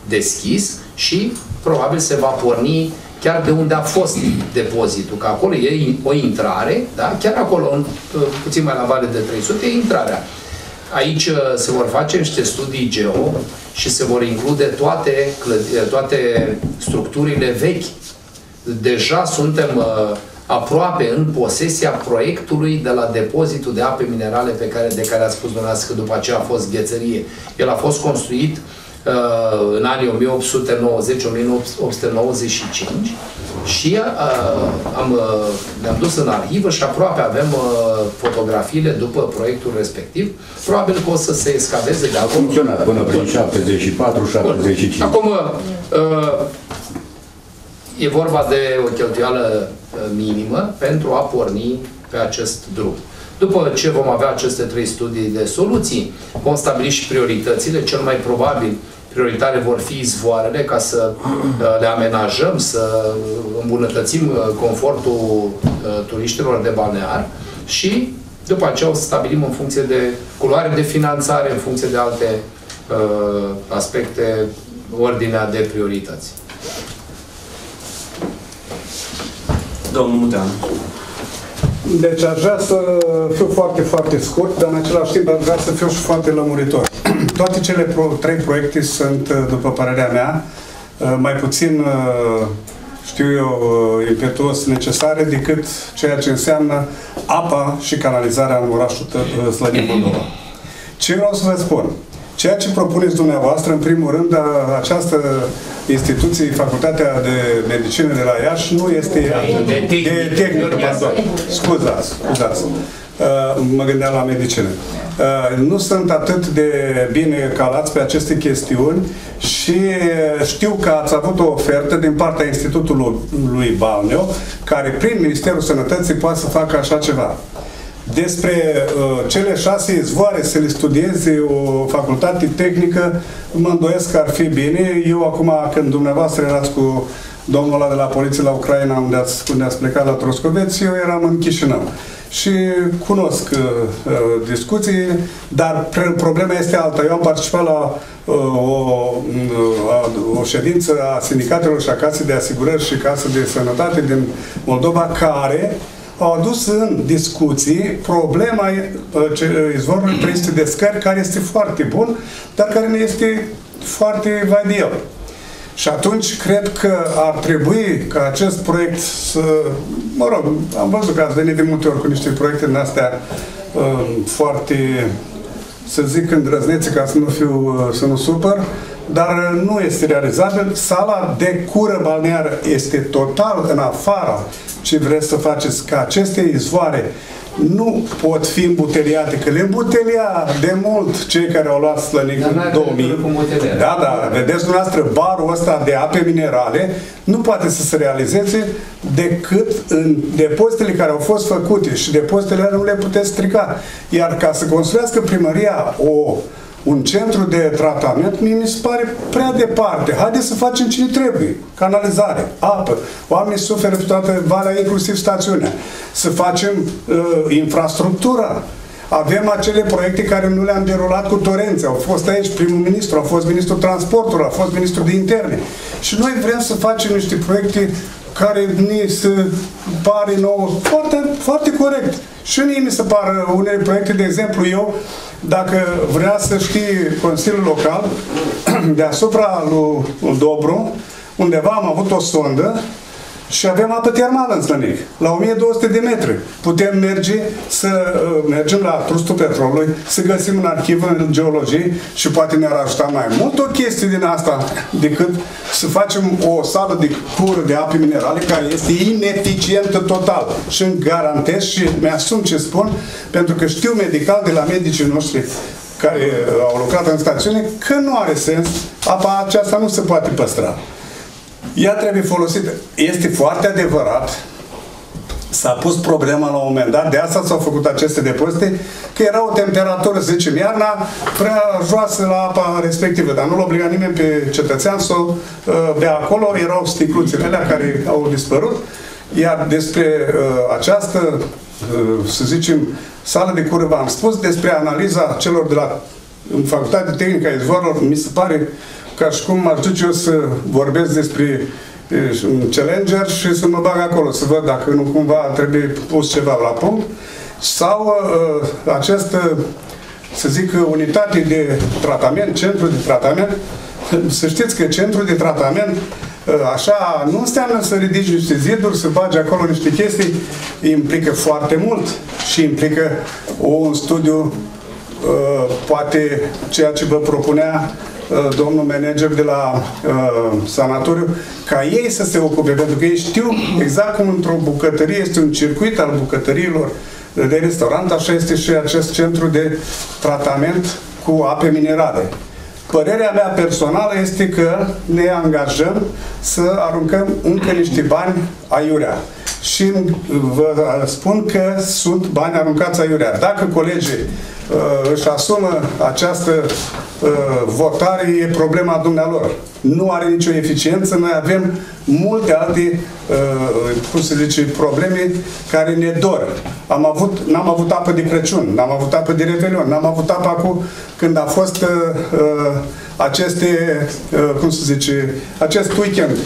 deschis și probabil se va porni chiar de unde a fost depozitul, că acolo e o intrare, da? chiar acolo, în, puțin mai la vale de 300, e intrarea. Aici uh, se vor face niște studii geo și se vor include toate, clădi- toate structurile vechi. Deja suntem uh, aproape în posesia proiectului de la depozitul de ape minerale pe care, de care a spus dumneavoastră că după aceea a fost ghețărie. El a fost construit uh, în anii 1890-1895 și uh, am, uh, ne-am dus în arhivă și aproape avem uh, fotografiile după proiectul respectiv. Probabil că o să se escaveze de A acolo. funcționat până prin 74-75. Acum, uh, e vorba de o cheltuială uh, minimă pentru a porni pe acest drum. După ce vom avea aceste trei studii de soluții, vom stabili și prioritățile. Cel mai probabil prioritare vor fi izvoarele ca să uh, le amenajăm, să îmbunătățim uh, confortul uh, turiștilor de balnear și după aceea o să stabilim în funcție de culoare de finanțare, în funcție de alte uh, aspecte, ordinea de priorități. Domnul Mutean. Deci aș vrea să fiu foarte, foarte scurt, dar în același timp aș vrea să fiu și foarte lămuritor. Toate cele pro- trei proiecte sunt, după părerea mea, mai puțin, știu eu, impetuos necesare decât ceea ce înseamnă apa și canalizarea în orașul Tă- Slănin Moldova. Ce vreau să vă spun? Ceea ce propuneți dumneavoastră, în primul rând, a- această instituție, Facultatea de Medicină de la Iași, nu este De tehnică. de tehnică, pardon. Scuzați, scuzați. Uh, Mă gândeam la medicină. Uh, Nu sunt atât de bine calați pe aceste chestiuni și știu că ați avut o ofertă din partea Institutului lui Balneo, care prin Ministerul Sănătății poate să facă așa ceva. Despre uh, cele șase izvoare să le studieze o facultate tehnică, mă îndoiesc că ar fi bine. Eu acum, când dumneavoastră erați cu domnul ăla de la poliție la Ucraina, unde ați, unde ați plecat la Troscoveți, eu eram în Chișinău. Și cunosc uh, uh, discuții, dar pre- problema este alta. Eu am participat la uh, o, uh, o ședință a sindicatelor și a casei de asigurări și casă de sănătate din Moldova, care au adus în discuții problema uh, ce- izvorului 300 de scări, care este foarte bun, dar care nu este foarte vai de el. Și atunci cred că ar trebui ca acest proiect să... Mă rog, am văzut că ați venit de multe ori cu niște proiecte din astea uh, foarte, să zic, îndrăznețe, ca să nu fiu, uh, să nu supăr, dar uh, nu este realizabil. Sala de cură balneară este total în afara ce vreți să faceți, ca aceste izvoare nu pot fi îmbuteliate, că le îmbutelia de mult cei care au luat slănic Dar în n-are 2000. legătură cu îmbuteliarea. Da, da, vedeți dumneavoastră, barul ăsta de ape minerale nu poate să se realizeze decât în depozitele care au fost făcute și depozitele alea nu le puteți strica. Iar ca să construiască primăria o un centru de tratament, mie mi se pare prea departe. Haideți să facem ce trebuie. Canalizare, apă. Oamenii suferă pe toată valea, inclusiv stațiunea. Să facem uh, infrastructura. Avem acele proiecte care nu le-am derulat cu torențe. Au fost aici primul ministru, a fost ministrul transportului, a fost ministrul de interne. Și noi vrem să facem niște proiecte care ni se pare nouă foarte, foarte corect. Și mie mi se par unele proiecte, de exemplu, eu, dacă vrea să știe Consiliul Local, <clears throat> deasupra lui Dobru, undeva am avut o sondă și avem apă termală în Slănic, la 1200 de metri. Putem merge să uh, mergem la Trustul Petrolului, să găsim un arhiv în geologie și poate ne-ar ajuta mai mult o chestie din asta decât să facem o sală de cură de ape minerale care este ineficientă total. Și îmi garantez și mi-asum ce spun, pentru că știu medical de la medicii noștri care au lucrat în stațiune, că nu are sens, apa aceasta nu se poate păstra. Ea trebuie folosită. Este foarte adevărat, s-a pus problema la un moment dat, de asta s-au făcut aceste depozite, că era o temperatură, să zicem, iarna, prea joasă la apa respectivă, dar nu-l obliga nimeni pe cetățean să o uh, bea acolo, erau sticluțele alea care au dispărut, iar despre uh, această, uh, să zicem, sală de cură, v-am spus, despre analiza celor de la în Facultatea Tehnică a Izvorilor, mi se pare ca și cum aș duce eu să vorbesc despre un challenger și să mă bag acolo, să văd dacă nu cumva trebuie pus ceva la punct. Sau uh, această, să zic, unitate de tratament, centru de tratament, să știți că centru de tratament uh, așa nu înseamnă să ridici niște ziduri, să bagi acolo niște chestii, implică foarte mult și implică un studiu, uh, poate ceea ce vă propunea Uh, domnul manager de la uh, sanatoriu, ca ei să se ocupe, pentru că ei știu exact cum într-o bucătărie este un circuit al bucătăriilor de restaurant, așa este și acest centru de tratament cu ape minerale. Părerea mea personală este că ne angajăm să aruncăm încă niște bani aiurea. Și vă spun că sunt bani aruncați aiurea. Dacă colegii uh, își asumă această uh, votare, e problema dumnealor. Nu are nicio eficiență. Noi avem multe alte, uh, cum se zice, probleme care ne dor. Am avut, n-am avut apă de Crăciun, n-am avut apă de Revelion, n-am avut apă acum când a fost uh, uh, aceste, uh, cum se zice, acest weekend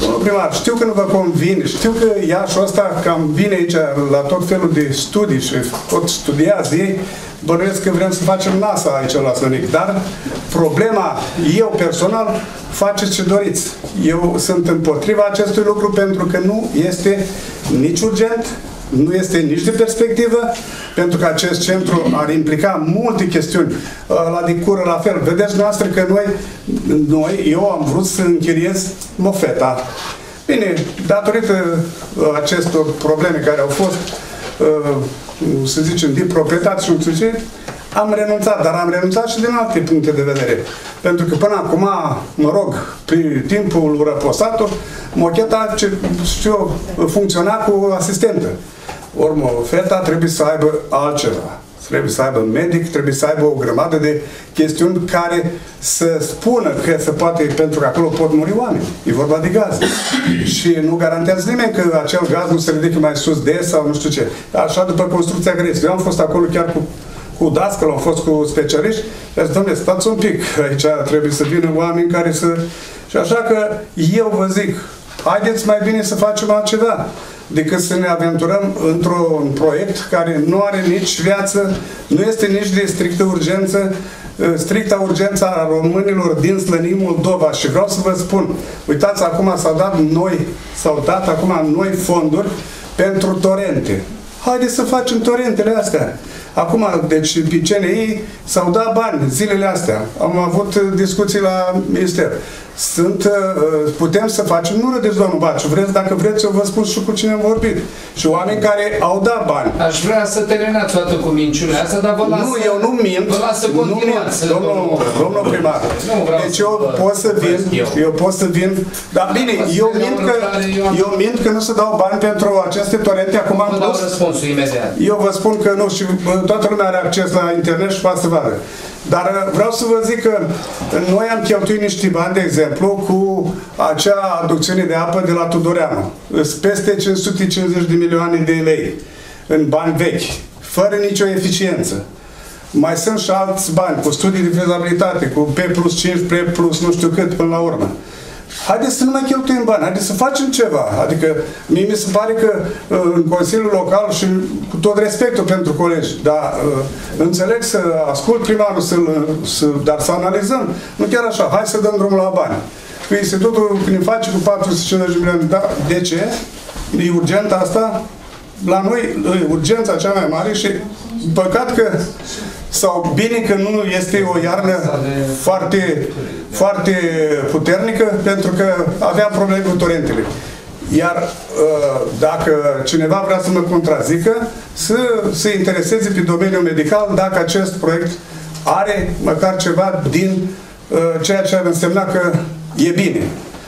Domnul primar, știu că nu vă convine, știu că Iașul ăsta cam vine aici la tot felul de studii și tot studiază ei, bănuiesc că vrem să facem NASA aici la Sănic, dar problema, eu personal, faceți ce doriți. Eu sunt împotriva acestui lucru pentru că nu este nici urgent, nu este nici de perspectivă, pentru că acest centru ar implica multe chestiuni. La Dicură, la fel. Vedeți noastră că noi, noi, eu am vrut să închiriez mofeta. Bine, datorită uh, acestor probleme care au fost, uh, să zicem, din proprietate și nu știu ce, am renunțat, dar am renunțat și din alte puncte de vedere. Pentru că până acum, mă rog, pe timpul răposatul, mocheta, ce știu funcționa cu asistentă. Urmă, feta trebuie să aibă altceva. Trebuie să aibă medic, trebuie să aibă o grămadă de chestiuni care să spună că se poate, pentru că acolo pot muri oameni. E vorba de gaz. <clears throat> Și nu garantează nimeni că acel gaz nu se ridică mai sus de sau nu știu ce. Așa după construcția grețcă. Eu am fost acolo chiar cu cu dascăl, am fost cu specialiști, și zis, domnule, stați un pic, aici trebuie să vină oameni care să... Și așa că eu vă zic, haideți mai bine să facem altceva decât să ne aventurăm într-un proiect care nu are nici viață, nu este nici de strictă urgență, ă, stricta urgență a românilor din Slănin, Moldova. Și vreau să vă spun, uitați, acum s-au dat noi, s-au dat acum noi fonduri pentru torente. Haideți să facem torentele astea. Acum, deci, pe CNI s-au dat bani zilele astea. Am avut discuții la minister. Sunt, uh, putem să facem, nu râdeți domnul Baciu, vreți, dacă vreți, eu vă spun și cu cine am vorbit. Și oameni care au dat bani. Aș vrea să terminați toată cu minciunea asta, dar vă las Nu, să- eu nu mint. Vă las să nu continuați. mint, domnul, domnul primar. Nu vreau Deci să eu vă pot să vin, opresc eu. eu pot să vin, dar bine, Vă eu spun mint la că, următoare, eu am- eu mint că nu se dau bani pentru aceste torente, acum am Vă dau pus răspunsul imediat. eu vă spun că nu și bă, toată lumea are acces la internet și poate să vadă. Dar uh, vreau să vă zic că noi am cheltuit niște bani, de exemplu, cu acea aducțiune de apă de la Tudoreanu. Sunt peste 550 de milioane de lei în bani vechi, fără nicio eficiență. Mai sunt și alți bani, cu studii de fezabilitate, cu P plus 5, P plus nu știu cât până la urmă. Haideți să nu mai cheltuim bani, haideți să facem ceva. Adică mie mi se pare că uh, în Consiliul Local și cu tot respectul pentru colegi, dar uh, înțeleg să ascult primarul, să, să, dar să analizăm. Nu chiar așa, hai să dăm drumul la bani. Că institutul când îi face cu 450 de milioane, da, de ce? E urgent asta? La noi e urgența cea mai mare și păcat că sau bine că nu este o iarnă foarte, foarte puternică pentru că aveam probleme cu torentele. Iar uh, dacă cineva vrea să mă contrazică, să se intereseze pe domeniul medical dacă acest proiect are măcar ceva din uh, ceea ce ar însemna că e bine.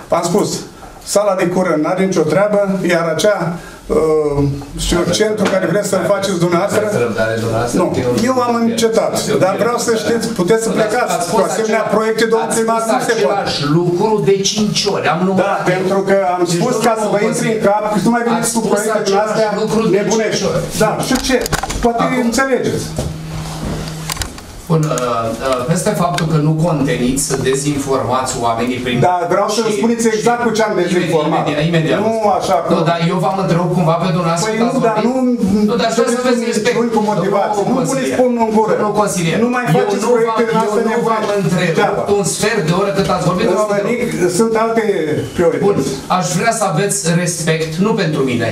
V-am spus, sala de cură nu are nicio treabă, iar acea uh, știu, centru care vreți să-l faceți dumneavoastră, Aveți răbdare, dumneavoastră? nu, Tinul- eu am încetat, dar vreau să știți, puteți să plecați Ați cu spus asemenea acela- proiecte, domnul ați primar, spus nu se poate. același lucru de 5 ori. Am numărat. Da, pentru că am Deci, spus ca să vă domnul intri în Consilier, cap, că nu mai veniți ați cu spus proiecte din același astea lucru de nebunești. cinci ori. Da, și ce? Poate Acum- înțelegeți. Bun, uh, uh, peste faptul că nu conteniți să dezinformați oamenii prin... Da, vreau să și- spuneți exact cu ce am dezinformat. Imediat, imediat. Nu așa că- Nu, dar eu v-am întrebat cumva pe dumneavoastră Păi că nu, ați dar vorbit. nu- Nu, dar aș vrea să nu aveți puneți respect. pumnul cu motivație. Domnul Nu puneți consilier. pumnul în gură. Domnul consilier. Nu mai eu faceți nu proiecte v-am- din astea Eu nu v-am nebunești. întrebat Degeaba. un sfert de oră cât ați vorbit. În nu v-am România întrebat. sunt alte Bun, priorități. aș vrea să aveți respect, nu pentru mine,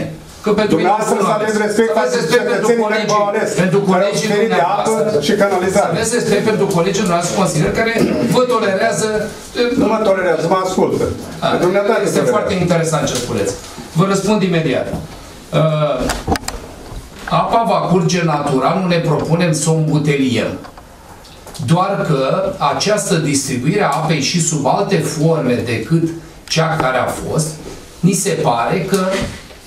că pentru mine Dumneavoastră nu să aveți respect Să aveți față de respect pentru cetățenii care colegii, v-au ales, pentru care au colegii suferit de apă dumneavoastră. și Să canalizare. aveți respect pentru colegii dumneavoastră consilieri care vă tolerează Nu mă tolerează, mă ascultă. Ah, Dumneata te Este tolerează. foarte interesant ce spuneți. Vă răspund imediat. Uh, apa va curge natural, nu ne propunem să o îmbuteliem. Doar că această distribuire a apei și sub alte forme decât cea care a fost, ni se pare că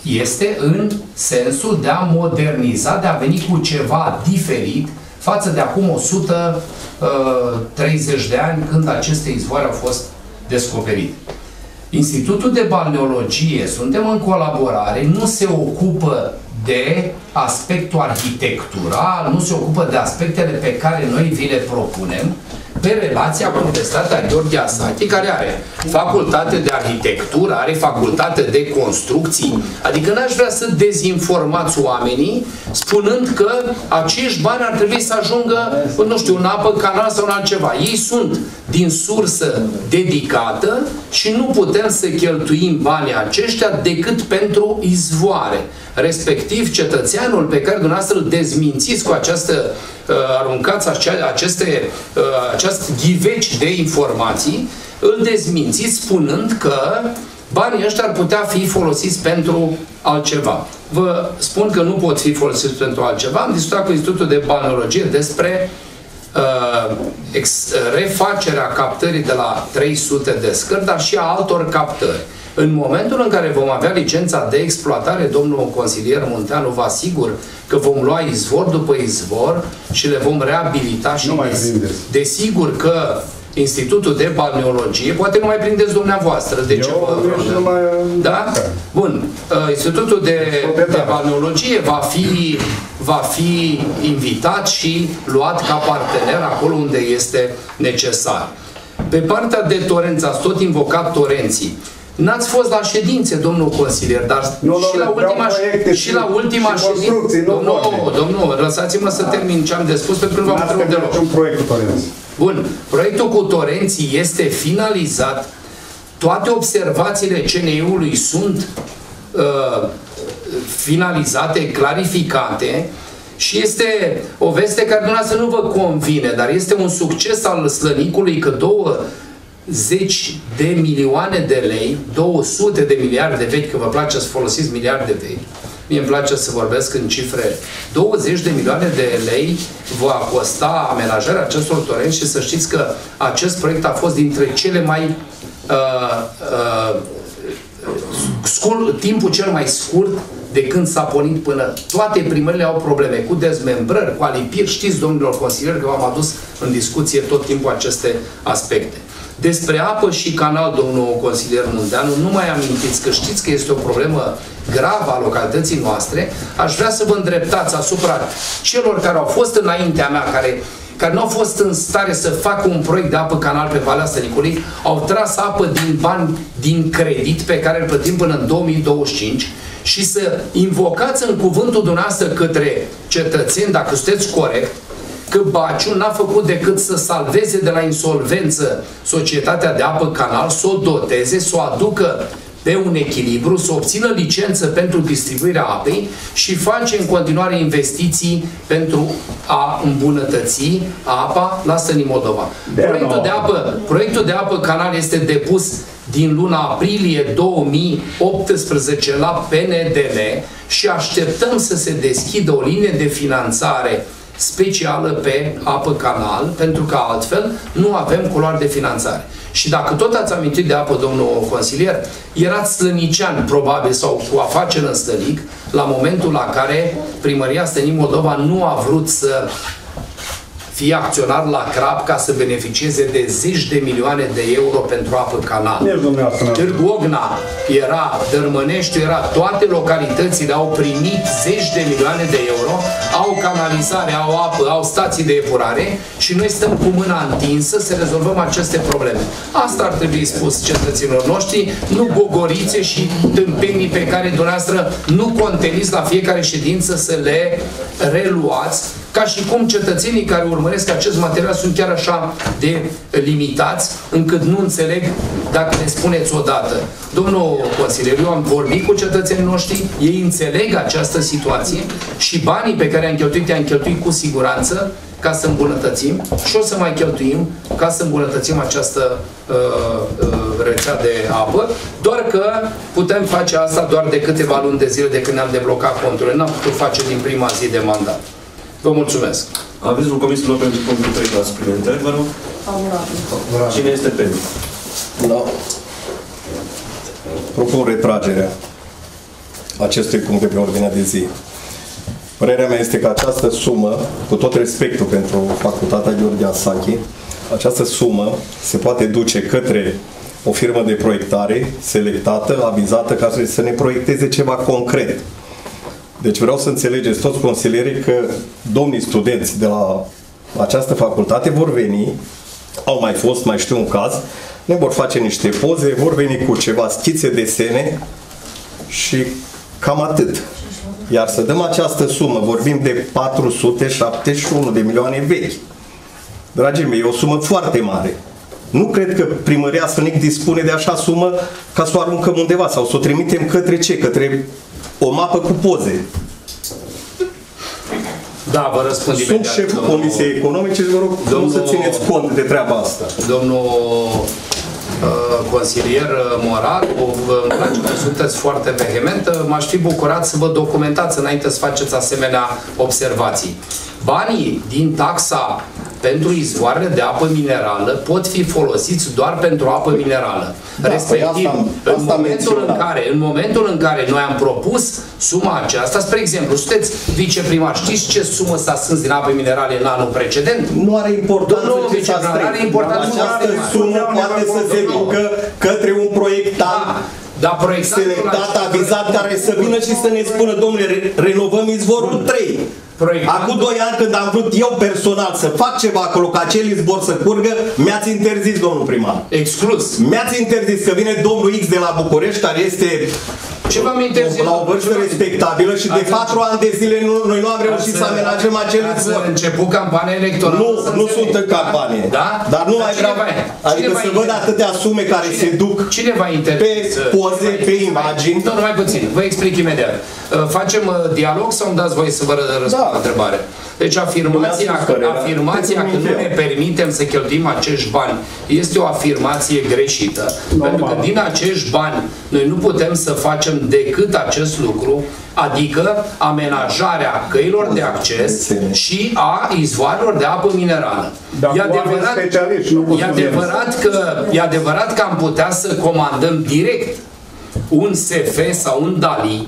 este în sensul de a moderniza, de a veni cu ceva diferit față de acum 130 de ani când aceste izvoare au fost descoperite. Institutul de Balneologie, suntem în colaborare, nu se ocupă de aspectul arhitectural, nu se ocupă de aspectele pe care noi vi le propunem, pe relația cu Universitatea Gheorghe Asache, care are facultate de arhitectură, are facultate de construcții, adică n-aș vrea să dezinformați oamenii spunând că acești bani ar trebui să ajungă, nu știu, în apă, canal sau în altceva. Ei sunt din sursă dedicată și nu putem să cheltuim banii aceștia decât pentru izvoare. Respectiv, cetățeanul pe care dumneavoastră îl dezmințiți cu această, uh, aruncați acea, aceste, uh, acest ghiveci de informații, îl dezmințiți spunând că banii ăștia ar putea fi folosiți pentru altceva. Vă spun că nu pot fi folosiți pentru altceva. Am discutat cu Institutul de Balneologie despre uh, ex, refacerea captării de la 300 de scări, dar și a altor captări. În momentul în care vom avea licența de exploatare, domnul consilier Munteanu vă asigur că vom lua izvor după izvor și le vom reabilita și Nu mai des- prindeți. desigur că Institutul de Balneologie, poate nu mai prindeți dumneavoastră, de ce Eu vă nu știu numai... da? Bun. Uh, Institutul de, de Balneologie va fi, va fi invitat și luat ca partener acolo unde este necesar. Pe partea de torenți, ați tot invocat torenții. N-ați fost la ședințe, domnul consilier, dar Nu, și, la domnule, ultima, vreau proiecte și la ultima și construcții, nu Domnul, vorbe. domnul, lăsați-mă să termin ce am de spus, pentru că nu v-am N-ați întrebat terminat deloc. niciun proiect cu Torenți. Bun, proiectul cu torenții este finalizat, toate observațiile CNI-ului sunt uh, finalizate, clarificate și este o veste care dumneavoastră nu vă convine, dar este un succes al Slănicului că două zeci de milioane de lei, 200 de miliarde vechi, că vă place să folosiți miliarde vechi, mie îmi place să vorbesc în cifre, 20 de milioane de lei va costa amenajarea acestor torenți și să știți că acest proiect a fost dintre cele mai uh, uh, scurt, timpul cel mai scurt de când s-a pornit până toate primările au probleme cu dezmembrări, cu alipiri. Știți, domnilor consilieri, că v-am adus în discuție tot timpul aceste aspecte. Despre apă și canal, domnul consilier Mundeanu, nu mai amintiți că știți că este o problemă gravă a localității noastre. Aș vrea să vă îndreptați asupra celor care au fost înaintea mea, care care nu au fost în stare să facă un proiect de apă canal pe Valea Stănicului, au tras apă din bani din credit pe care îl plătim până în 2025 și să invocați în cuvântul dumneavoastră către cetățeni, dacă sunteți corect, că Baciu n-a făcut decât să salveze de la insolvență societatea de apă canal, să o doteze, să o aducă pe un echilibru, să obțină licență pentru distribuirea apei și face în continuare investiții pentru a îmbunătăți apa la Stăni Moldova. De proiectul, nou. de apă, proiectul de apă canal este depus din luna aprilie 2018 la PNDL și așteptăm să se deschidă o linie de finanțare specială pe apă canal, pentru că altfel nu avem culoare de finanțare. Și dacă tot ați amintit de apă, domnul consilier, erați slănician, probabil, sau cu afaceri în Stănic, la momentul la care primăria Stănic Moldova nu a vrut să fie acționar la CRAP ca să beneficieze de zeci de milioane de euro pentru apă canal. Nici dumneavoastră n-ați Târgu Ogna era, Dărmănești era, toate localitățile au primit zeci de milioane de euro, au canalizare, au apă, au stații de epurare și noi stăm cu mâna întinsă să rezolvăm aceste probleme. Asta ar trebui spus cetățenilor noștri, nu gogorițe și tâmpenii pe care dumneavoastră nu conteniți la fiecare ședință să le reluați, ca și cum cetățenii care urmăresc acest material sunt chiar așa de limitați, încât nu înțeleg dacă le spuneți odată. Domnul consilier, eu am vorbit cu cetățenii noștri, ei înțeleg această situație și banii pe care am cheltuit, i-am cheltuit cu siguranță ca să îmbunătățim și o să mai cheltuim ca să îmbunătățim această uh, uh, rețea de apă, doar că putem face asta doar de câteva luni de zile de când ne-am deblocat conturile. N-am putut face din prima zi de mandat. Vă mulțumesc. Avizul Comisiilor pentru punctul 3 la suplimentări, vă rog. Favorabil. Cine este pentru? Da. Propun retragerea acestui punct de pe ordinea de zi. Părerea mea este că această sumă, cu tot respectul pentru Facultatea Gheorghe Asachi, această sumă se poate duce către o firmă de proiectare selectată, avizată, ca să- să ne proiecteze ceva concret. Deci vreau să înțelegeți toți consilierii că domnii studenți de la această facultate vor veni, au mai fost, mai știu un caz, ne vor face niște poze, vor veni cu ceva schițe, desene și cam atât. Iar să dăm această sumă, vorbim de 471 de milioane vechi. Dragii mei, e o sumă foarte mare. Nu cred că primăria Sfânic dispune de așa sumă ca să o aruncăm undeva sau să o trimitem către ce? Către o mapă cu poze. Da, vă răspund Sunt imediat, șeful domnul- Comisiei Economice și vă rog nu Domnul- să țineți cont de treaba asta. Domnul uh, consilier uh, moral, o- vă- îmi place că sunteți foarte vehement, uh, m-aș fi bucurat să vă documentați înainte să faceți asemenea observații. Banii din taxa pentru izvoarele de apă minerală pot fi folosiți doar pentru apă minerală. Da, Respectiv, păi asta- în, asta am momentul în, menționat. care, în momentul în care noi am propus suma aceasta, spre exemplu, sunteți viceprimar, știți ce sumă s-a strâns din apă minerale în anul precedent? Nu are importanță Domnul ce s-a viceprimar, strâns. are importanță Această foarte mare. sumă poate să se ducă către un proiectant Da, dar proiectantul selectat, acesta- avizat, care să vină și să ne spună, domnule, re- renovăm izvorul 3. Proiectantul- Acum 2 ani când am vrut eu personal să fac ceva acolo, ca acel izvor să curgă, mi-ați interzis, domnul primar. Exclus. Mi-ați interzis că vine domnul X de la București, care este Ce v-am interzis? La o vârstă respectabilă și de Ați patru ani de zile nu, noi nu am reușit să Ați- amenajăm acele ați zone. început campania electorală. Nu, să nu înțeleg. sunt în campanie. Da? Dar nu Dar mai cine vreau. va- Adică cine va să văd inter- atâtea sume care se duc Cine va pe interzice? poze, pe imagini. Nu, numai puțin. Vă explic imediat. Uh, Facem uh, dialog sau îmi dați voie să vă ră- răspund Da. la întrebare? Deci afirmația, Mi-ați spus că, părerea. afirmația că nu ne permitem să cheltuim acești bani este o afirmație greșită. Pentru că din acești bani noi nu putem să facem decât acest lucru, adică amenajarea căilor de acces și a izvoarelor de apă minerală. Dar E cu oameni adevărat, specialiști, nu cu e studenți. adevărat că, e adevărat că am putea să comandăm direct un SF sau un DALI,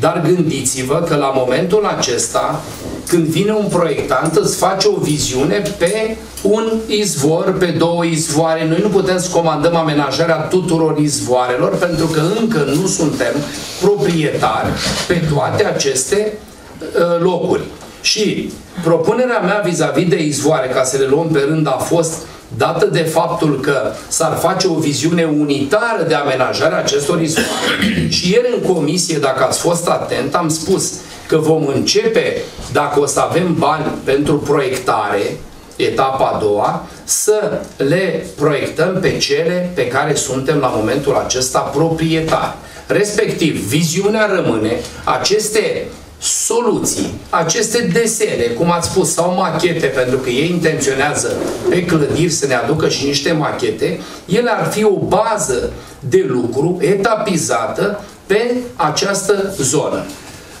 dar gândiți-vă că la momentul acesta, când vine un proiectant, îți face o viziune pe un izvor, pe două izvoare. Noi nu putem să comandăm amenajarea tuturor izvoarelor, pentru că încă nu suntem proprietari pe toate aceste uh, locuri. Și propunerea mea vis-a-vis de izvoare, ca să le luăm pe rând, a fost dată de faptul că s-ar face o viziune unitară de amenajare a acestor izvoare. Și ieri în comisie, dacă ați fost atent, am spus că vom începe, dacă o să avem bani pentru proiectare, etapa a doua, să le proiectăm pe cele pe care suntem la momentul acesta proprietari. Respectiv, viziunea rămâne aceste soluții, aceste desene, cum ați spus, sau machete, pentru că ei intenționează pe clădiri să ne aducă și niște machete, ele ar fi o bază de lucru etapizată pe această zonă.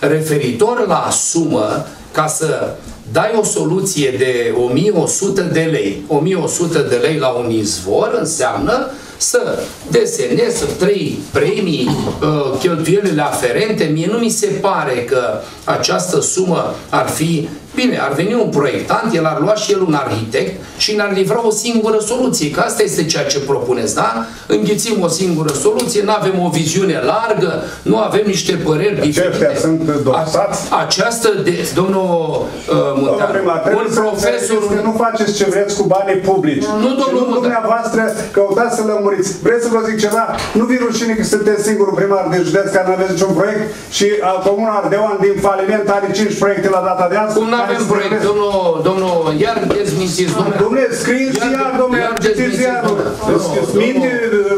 Referitor la sumă, ca să dai o soluție de 1100 de lei, 1100 de lei la un izvor înseamnă să desenezi, să trei premii, uh, cheltuielile aferente. Mie nu mi se pare că această sumă ar fi Bine, ar veni un proiectant, el ar lua și el un arhitect și ne-ar livra o singură soluție, că asta este ceea ce propuneți, da? Înghițim o singură soluție, nu avem o viziune largă, nu avem niște păreri Aceștia diferite. sunt dosați? A- Această, de, domnul uh, Domnul Munteanu, primar, un trebuie să profesor, înțelegeți că nu faceți ce vreți cu banii publici. Nu, domnul Și nu Munteanu. dumneavoastră căutați să lămuriți. Vreți să vă zic ceva? Nu vi rușine că sunteți singurul primar de județ care nu aveți niciun proiect și a, Comuna Ardeoan din faliment are 5 proiecte la data de azi. cum nu care avem se proiect, trebuie- domnul, domnul, iar dezmințiți, domnule. Domnule, scrieți Iar- iar, domnule, iar citiți dezmințiți, iarul. domnule. Minte,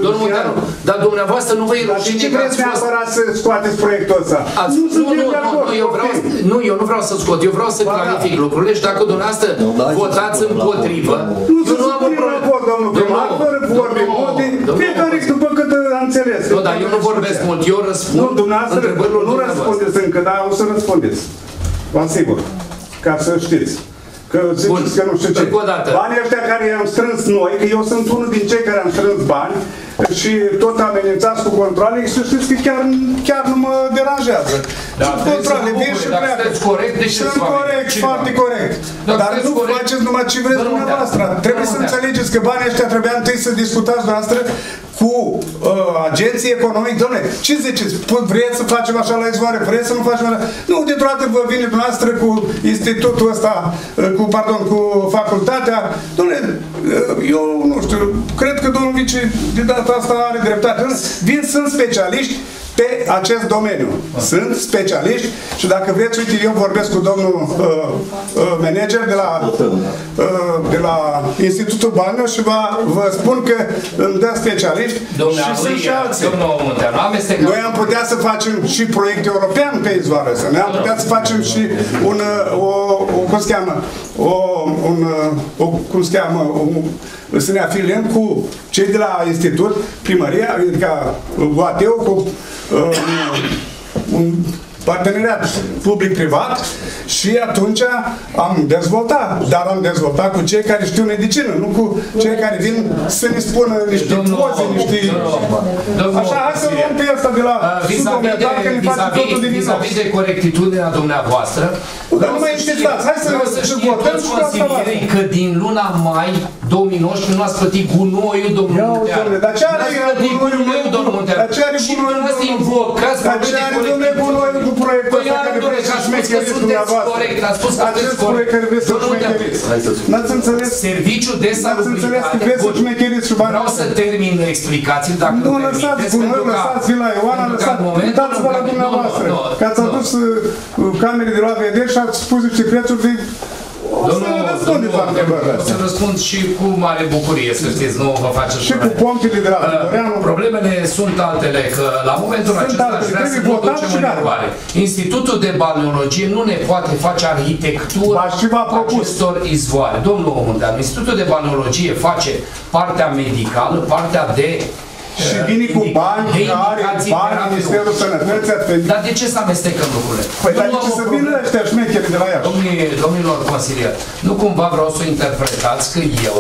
Domnul Munteanu, dar dumneavoastră nu vă e Dar de rușine ce că vreți ați fost neapărat să scoateți proiectul ăsta? Ați, nu, nu, suntem nu, de nu, acord, nu, eu vreau, ok. nu, eu nu vreau să scot, eu vreau să Ba da. clarific lucrurile și dacă dumneavoastră votați împotrivă, Nu se eu nu am supune o la problemă. vot, domnul primar, fără vorbe multe, fiecare după cât am înțeles. Nu, dar eu nu vorbesc mult, eu răspund Nu, dumneavoastră întrebărilor nu dumneavoastră. răspundeți încă, dar o să răspundeți. Vă asigur. Ca să știți. Că ziceți Bun. că nu știu ce. Încă o dată. Banii ăștia care i-am strâns noi, că eu sunt unul din cei care am strâns bani și tot amenințați cu controle, și să știți că chiar, chiar nu mă deranjează. Da, Sunt trebuie să controle, vă vin bucure, și dacă pleacă. sunteți corect, de ce Sunt să vă corect, ameninți foarte cineva? corect. Dacă Dar sunteți nu corect- faceți numai ce vreți Domnul dumneavoastră. Munteanu, Trebuie să domnul înțelegeți că banii ăștia trebuia întâi să discutați dumneavoastră cu uh, agenții economic. Dom'le, ce ziceți? Păi, Vreți să facem așa la izvoare? Vreți să nu facem așa? Nu, dintr-o dată vă vine dumneavoastră cu institutul ăsta, uh, cu, pardon, cu facultatea. Dom'le, uh, eu nu știu, cred că domnul vice de data asta are dreptate. Dom'le, Vin, sunt specialiști pe acest domeniu. Sunt specialiști și dacă vreți, uite, eu vorbesc cu domnul uh, uh, manager de la, uh, de la Institutul Banilor și va, vă spun că îmi dă specialiști și sunt și alții. Domnul Munteanu, amestecat. Noi am putea să facem și proiect european pe izvoară ăsta. Noi am putea să facem și un, uh, o, o cum se cheamă, o, un, uh, o, cum se cheamă, o, să ne afiliem cu cei de la institut, primăria, adică UAT-ul, cu uh, un parteneriat public-privat și atunci am dezvoltat, dar am dezvoltat cu cei care știu medicină, nu cu cei care vin să ne spună niște Domnul- poze, niște... domnul- Așa, hai să luăm pe asta de la Uh, Vis-a-vis subdometar, că de, ne face vis-a-vis, totul din vis-a-vis de corectitudinea dumneavoastră, Dar nu mai insistați. Hai să, Vreau să să știe votăm toți și asta consilierii că din luna mai 2019 nu ați plătit gunoiul, domnul Ia Munteanu. domnule, dar ce are Nu ați plătit gunoiul, gunoiul, domnul Munteanu. Dar ce are Și gunoiul, dumneavoastră domnul- invocați Dar ce vorbim de are colectiv. domnule gunoiul cu proiectul Păi ăsta are, care domnule, vreți că să ați spus că șmecheriți sunteți dumneavoastră? corect, ați spus că Acest sunteți proiect care vreți să Domnul Munteanu, șmecheriți. N-ați înțeles? Serviciul de N-ați înțeles că vreți să salubritate. șmecheriți și banii Vreau să termin explicații, dacă Nu îmi lăsați permiteți, gunoiul, pentru că- lăsați la Ioana, pentru că lăsați. în momentul Uitați-vă în la care- dumneavoastră. Nu, nu, Că ați nu. adus uh, camere de la vedere și ați spus niște prețuri de... O să Domnul, răspundeți la domnul, întrebările o să astea. răspund și cu mare bucurie, să știți, nu vă faceți Și cu probleme. pompile de la Uh, Doreanu. Problemele sunt altele, că la momentul Sunt acesta altele, aș vrea să trebuie nu votat ducem și în gata. eroare. Institutul de balneologie nu ne poate face arhitectura Ba, și v-a propus. acestor izvoare. Domnul Munteanu, Institutul de balneologie face partea medicală, partea de Și uh, vine cu indica- bani, de care are indicații bani, terapeutice. Ministerul Sănătății, ați venit. Dar de ce să amestecăm lucrurile? Păi Nu dar am ce o să problemă. vină ăștia șmecheri de la Iași? Domnii, domnilor consilieri, nu cumva vreau să interpretați că eu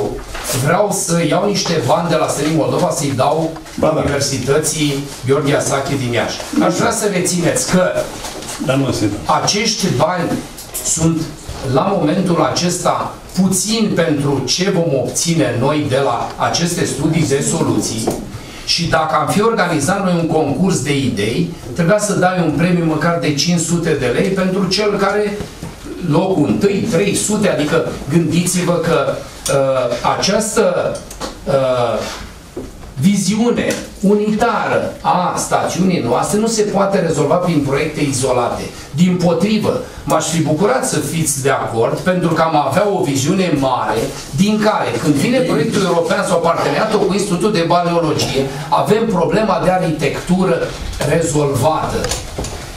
vreau să iau niște bani de la Serin Moldova să-i dau Ba da. Universității Gheorghe Asache din Iași. Aș vrea să rețineți că Dar nu se dă. acești bani sunt la momentul acesta puțin pentru ce vom obține noi de la aceste studii de soluții și dacă am fi organizat noi un concurs de idei, trebuia să dai un premiu măcar de 500 de lei pentru cel care locul întâi, 300, adică gândiți-vă că uh, această uh, viziune unitară a stațiunii noastre nu se poate rezolva prin proiecte izolate. Din potrivă, m-aș fi bucurat să fiți de acord pentru că am avea o viziune mare din care, când vine proiectul european sau parteneriatul cu Institutul de Balneologie, avem problema de arhitectură rezolvată.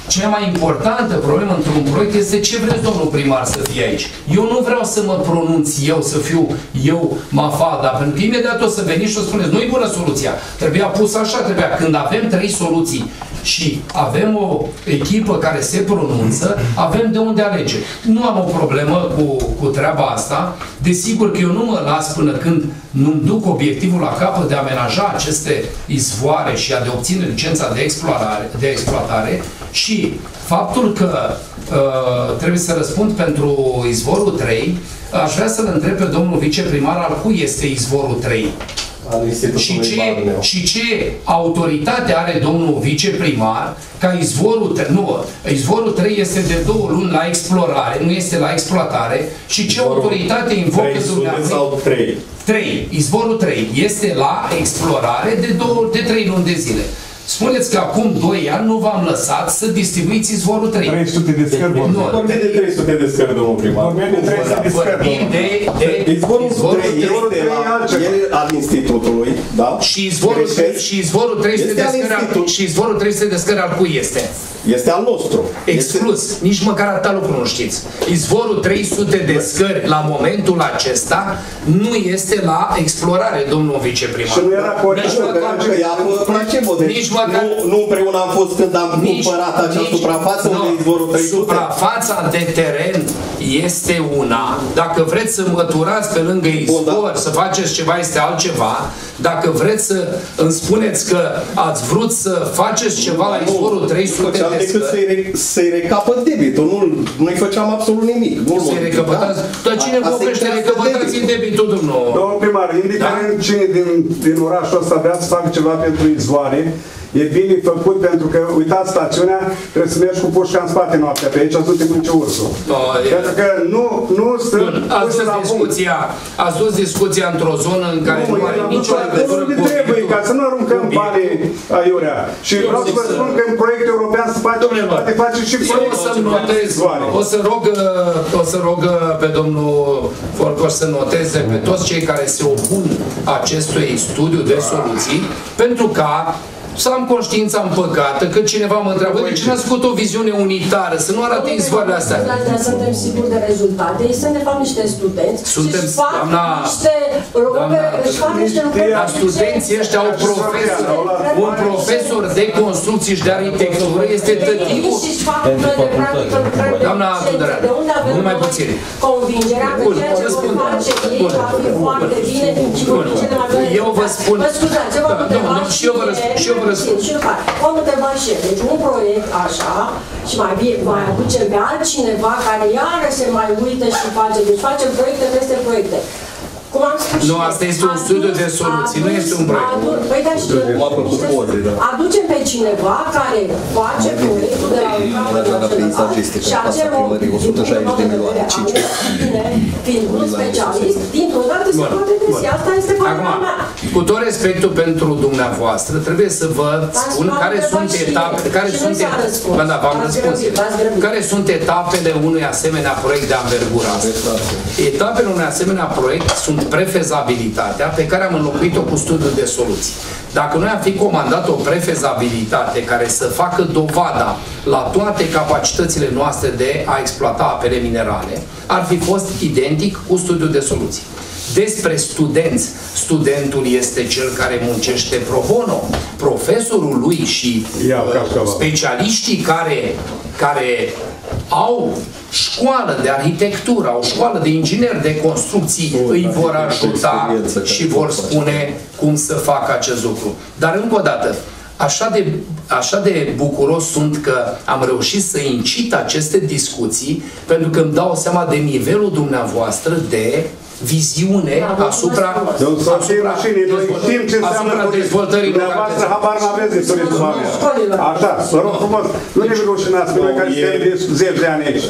Cea mai importantă problemă într-un proiect este ce vreți, domnul primar, să fie aici. Eu nu vreau să mă pronunț eu, să fiu eu mafada, pentru că imediat o să veniți și o spuneți, nu-i bună soluția, trebuia pus așa, trebuia. Când avem trei soluții și avem o echipă care se pronunță, avem de unde alege. Nu am o problemă cu, cu treaba asta. Desigur că eu nu mă las până când nu-mi duc obiectivul la capăt de a amenaja aceste izvoare și a de obține licența de exploatare, de exploatare și faptul că uh, trebuie să răspund pentru izvorul 3, aș vrea să-l întreb pe domnul viceprimar al cui este izvorul 3 al Institutului și ce, Balneo. și ce autoritate are domnul viceprimar ca izvorul, tre- nu, izvorul 3 este de două luni la explorare, nu este la exploatare și ce autoritate invocă 300 dumneavoastră? sau 3. 3. Izvorul 3 este la explorare de, două, de 3 luni de zile. Spuneți că acum 2 ani nu v-am lăsat să distribuiți izvorul 3. 300 de scări Nu, vorbim. Vorbim de 300 de scări, domnul primar. Vorbim de 300 de scări. Vorbim de, de Izvorul 3 izvorul este trei la, altceva. el al institutului, da? și izvorul, Greșesc. și izvorul 300 Este de al scări al, institut. și izvorul 300 de scări al cui este? Este al nostru. Exclus. Nici măcar atâta lucru nu știți. Izvorul 300 de scări la momentul acesta nu este la explorare, domnul viceprimar. Și nu era corect Nici să măcar- Pentru că ea cu placebo. Deci Nici măcar- nu, nu împreună am fost când am Nici- cumpărat acea nici- suprafață nu. unde izvorul 300. Suprafața de teren este una. Dacă vreți să măturați pe lângă Bun, da. izvor, să faceți ceva, este altceva. Dacă vreți să îmi spuneți că ați vrut să faceți ceva la izvorul 300 făceam de decât scări, să-i, re- să-i recapăt debitul, nu, nu-i făceam absolut nimic. Nu-l să-i modificam. recăpătați. Dar cine vă Asta e oprește treaba recăpătați în debitul. debitul, domnul? Domnul primar, indiferent cine din, din orașul ăsta vrea să facă ceva pentru izvoare, e bine făcut pentru că, uitați, stațiunea, trebuie să mergi cu pușca în spate noaptea, pe aici suntem în ce ursul. Da, e- Pentru că nu, nu sunt Ați puse dus la punct. discuția, ați dus discuția într-o zonă în care nu are nicio legătură unde cu trebuie, ca să nu aruncăm obiectul. banii aiurea. Și Eu vreau să zic vă să- spun că în proiectul european se face, Domnule, bă, poate face și Eu o proiectul să de notez, izvoare. o să rog, uh, o să rog uh, pe domnul Forcoș să noteze pe toți cei care se opun acestui studiu de soluții, pentru ca să am conștiința împăcată că cineva mă întreabă de ce n-ați făcut o viziune unitară, să nu arate izvoarele astea. Dar suntem siguri de rezultate. Ei sunt de fapt niște studenți Suntem, și își fac doamna- niște lucruri, doamna- își fac niște lucruri. Dar studenții ăștia au profesor, un profesor de construcții și de arhitectură este tăticul. Și își fac lucruri de practică, lucruri de Doamna licență. Tudorel, De unde avem nu mai noi puțin. Convingerea că Bun, ceea ce vor răspund. face ei Bun. va fi foarte bine și vor Bun. duce de mai bine Eu vă spun... Vă scuzați, eu Da, v-am nu, întrebat nu, și eu vă răspund, și eu vă răspund. Și după aia, v-am întrebat și eu. Deci un proiect așa și mai, bine, mai aducem pe altcineva care iară se mai uită și face. Deci facem proiecte peste proiecte. Cum am spus Nu, și eu, asta este un studiu de adus- soluții, nu este un proiect. adus- Păi da, și Cum a făcut poze, da. Aducem pe cineva care face proiectul de la un capăt Managerea național peisagistică, și casa acel om, primării, din 160 de milioane, punct 5. vedere al Bine, fiind un specialist, dintr-o dată se Bun, poate găsi. bun. Asta este părerea Acum, mea. cu tot respectul pentru dumneavoastră, trebuie să vă spun V-ați care întrebat sunt și etape, ieri care și nu sunt s-a răspuns. Bă, da, v-am V-ați răspuns. grăbit, v-ați grăbit. Care sunt etapele unui asemenea proiect de anvergură asta? Etapele unui asemenea proiect sunt prefezabilitatea pe care am înlocuit-o cu studiul de soluții. Dacă noi am fi comandat o prefezabilitate care să facă dovada la toate capacitățile noastre de a exploata apele minerale, ar fi fost identic cu studiul de soluții. Despre studenți, studentul este cel care muncește pro bono, profesorul lui și Ia, uh, cașcaval. specialiștii care, care au școală de arhitectură, au școală de ingineri de construcții, îi vor ajuta experiență și care vor pot face. spune cum să facă acest lucru. Dar încă o dată, așa de, așa de bucuros sunt că am reușit să incit aceste discuții, pentru că îmi dau seama de nivelul dumneavoastră de viziune Da, asupra, Domnul Sofie Mașini, noi știm ce înseamnă asupra turism. dezvoltării Dumneavoastră locale. habar n-aveți de turismul oameni. Școlilor. Așa, vă rog frumos, nu ne rușinați pe noi care suntem de zeci de ani aici.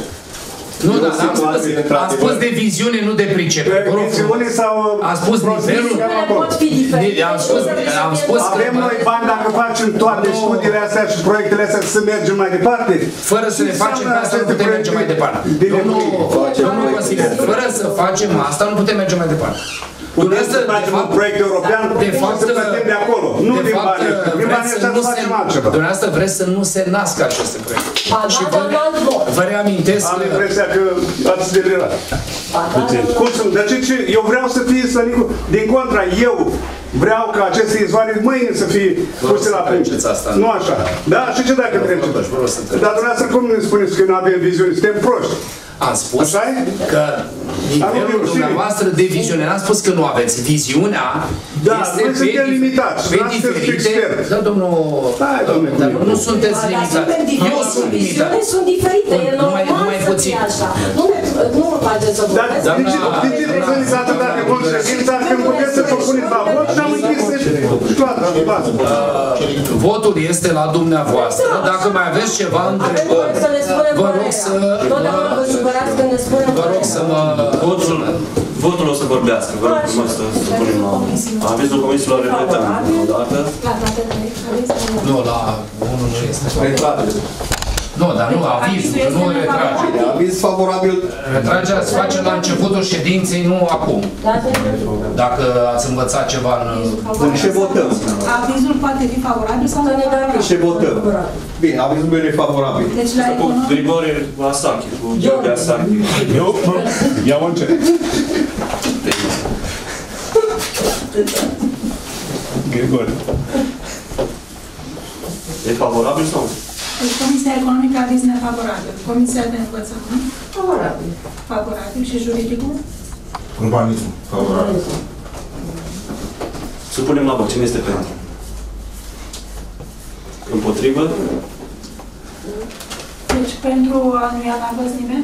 Nu, E o dar am spus, situație, am într-adevăr. spus de viziune, nu de pricepere. Vă rog Viziune frumos. sau Am spus prostii, nivelul- chiar Ele acolo. pot fi diferite. Am spus, am spus că Avem noi bani dacă facem toate Nu. studiile astea și proiectele astea să mergem mai departe? fără să Ce ne facem înseamnă asta, nu aceste putem merge mai proiecte departe. de Domnul, nebunie? domnul Consilier, fără să facem asta, nu putem merge mai departe. Putem să Dumneavoastră, facem de un fapt- proiect european de fapt, și să plătim de acolo. Nu de din fapt, banii ăștia. Din vreți banii să ăștia nu să se- facem altceva. Dumneavoastră vreți să nu se nască aceste proiecte. Ba da, Și dar vă, în alt mod. vă reamintesc Am că impresia că ați delirat. Ba da, dar în- Cum să, de ce, ce, eu vreau să fie Sănicu, din contra, eu vreau ca aceste izvoare mâine să fie puse să la punct. treceți asta. Nu așa. Da, și ce dacă treceți? vă rog să treceți. Dar dumneavoastră cum ne spuneți că nu avem viziune? Suntem proști. am spus Așa e? că Am nivelul reușit. dumneavoastră de viziune, n-am spus că nu aveți. Viziunea Da, este noi pe, suntem dif- limitați. pe Dumneavoastră sunteți diferite... expert. Da, domnul... Hai, domnule, Dar Culiu. nu sunteți Ba, dar limitați. suntem Eu diferiți, sunt limitat. viziunile sunt diferite, e Nu mai- normal nu mai să puțin. fie așa. Nu, nu mă faceți să Dar vorbesc. de ce, de ce prezenți atât de mult ședința când puteți să propuneți la vot și am închis toată. toată. Votul este la dumneavoastră. Dacă mai aveți ceva Avem voie întrebări, să ne spunem vă rog părerea. să... Totdeauna vă supărați când ne spunem Vă rog să mă... Votul, votul o să vorbească. Vă rog frumos să să punem la... Avizul comisiei la repetăm o dată. Nu, la unul nu este. Nu, dar nu, avizul, nu retragerea. Aviz favorabil. Retragerea se face la începutul ședinței, nu acum. Dacă ați învățat ceva în... Ce votăm? Avizul poate fi favorabil sau Să ne dăm nefavorabil. Ce votăm? Bine, avizul meu e favorabil. Deci la Cu economie, Grigore Asachi, cu George Asachi. Eu, iau încet. Grigore. E favorabil sau nu? Deci Comisia Economică a aviz nefavorabil. Comisia de Învățământ, Favorabil. favorabil și juridicul, Urbanism, favorabil. Să punem la vot. Cine este pentru? Împotrivă? deci pentru anuia n-a fost nimeni.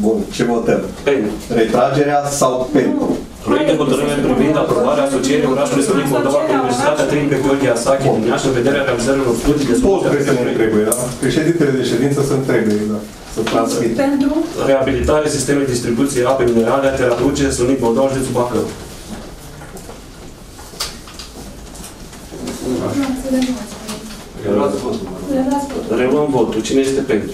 Bun, ce votăm? Pentru. Retragerea sau pentru? Proiect de hotărâre privind aprobarea asocierii orașului Sfântul Moldova cu Universitatea Trei pe Gheorghe Asache din Iași în vederea realizării unor studii de Toți soluție prezenți trebuie, da? Președintele de ședință sunt trebuie, da? Să transmit. Pentru, reabilitare sistemului de distribuție ape minerale, Teraduce, Sunic Moldova, județul Bacău. să le luați. Le dați votul. Reluăm votul. Cine este pentru?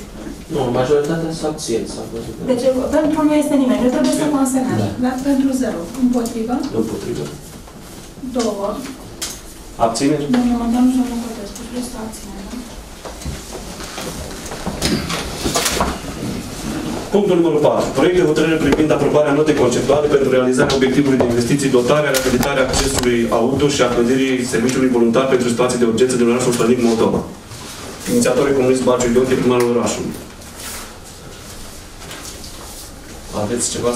Nu, majoritatea s-a abțin, s-a văzut. Deci pentru nu este nimeni. Eu trebuie să consemnăm. Da? Pentru 0. Împotrivă. Împotrivă. 2. Abțineri? Domnul Montanu și domnul Cotescu. Plus abținere. da? Punctul numărul 4. Proiect de hotărâre privind aprobarea notei conceptuale pentru realizarea obiectivului de investiții, dotarea, reabilitarea accesului auto și a clădirii serviciului voluntar pentru situații de urgență din orașul Stănic, Moldova. Inițiatorii comunist Barciu Gheorghe, primarul orașului. Aveți ceva?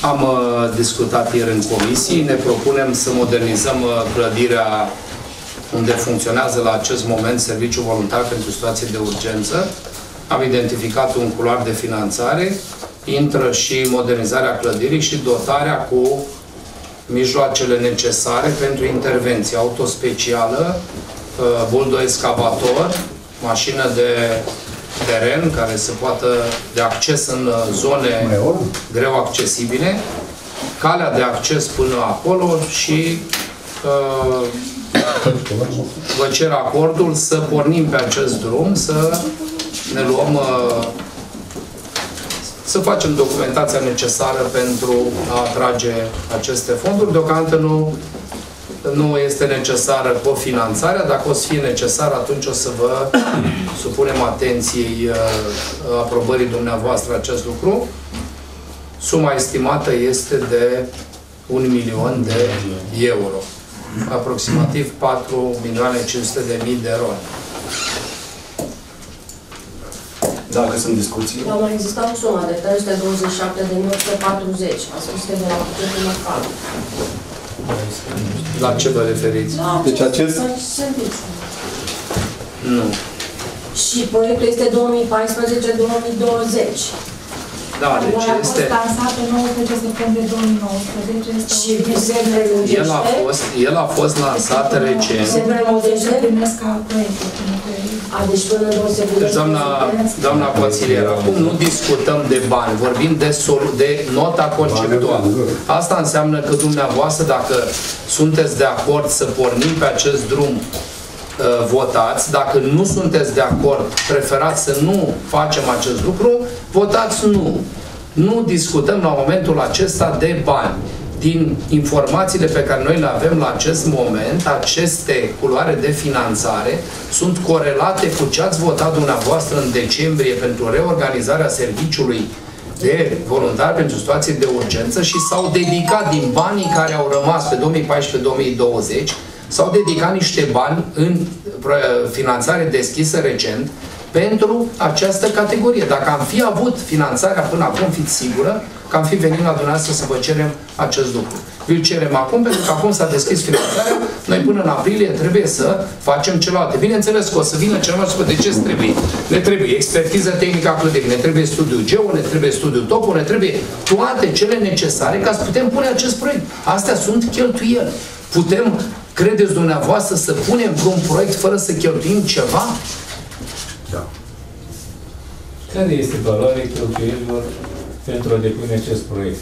Am uh, discutat ieri în comisii, ne propunem să modernizăm uh, clădirea unde funcționează la acest moment serviciul voluntar pentru situații de urgență. Am identificat un culoar de finanțare, intră și modernizarea clădirii și dotarea cu mijloacele necesare pentru intervenție. Auto specială, uh, buldo excavator, mașină de teren care se poată de acces în uh, zone greu accesibile, calea de acces până acolo și uh, vă cer acordul să pornim pe acest drum, să ne luăm uh, să facem documentația necesară pentru a atrage aceste fonduri. Deocamdată nu, nu este necesară cofinanțarea. Dacă o să fie necesar, atunci o să vă <coughs> supunem atenției uh, aprobării dumneavoastră acest lucru. Suma estimată este de un milion de euro. Aproximativ 4 milioane 500 de mii de roni. Dacă sunt discuții. Dar mai exista o sumă de 327.140. A spus că de la bugetul local. La ce vă referiți? Deci acest... Serviciu. Nu. Și proiectul este 2014-2020. Da, deci a fost este... lansat pe 19 septembrie 2019. Este Și se prelungește? El a fost, el a fost lansat recent. Se prelungește? primesc ca proiectul. pentru că A, deci până nu se Deci, doamna, doamna consilier, acum nu discutăm de bani, vorbim de, sol, de nota conceptuală. Asta înseamnă că dumneavoastră, dacă sunteți de acord să pornim pe acest drum, uh, votați. Dacă nu sunteți de acord, preferați să nu facem acest lucru, votați nu. Nu discutăm la momentul acesta de bani. Din informațiile pe care noi le avem la acest moment, aceste culoare de finanțare sunt corelate cu ce ați votat dumneavoastră în decembrie pentru reorganizarea serviciului de voluntari pentru situații de urgență și s-au dedicat din banii care au rămas pe 2014-2020 s-au dedicat niște bani în pro- finanțare deschisă recent pentru această categorie. Dacă am fi avut finanțarea până acum, fiți sigură că am fi venit la dumneavoastră să vă cerem acest lucru. Vi-l cerem acum, pentru că acum s-a deschis finanțarea, noi până în aprilie trebuie să facem celelalte. Bineînțeles că o să vină cineva și spune, de ce îți trebuie? Ne trebuie expertiză tehnică a clădirii, ne trebuie studiu geo, ne trebuie studiu topo, ne trebuie toate cele necesare ca să putem pune acest proiect. Astea sunt cheltuieli. Putem, credeți dumneavoastră, să punem un proiect fără să cheltuim ceva? Care este valoarea cheltuielilor pentru a depune acest proiect?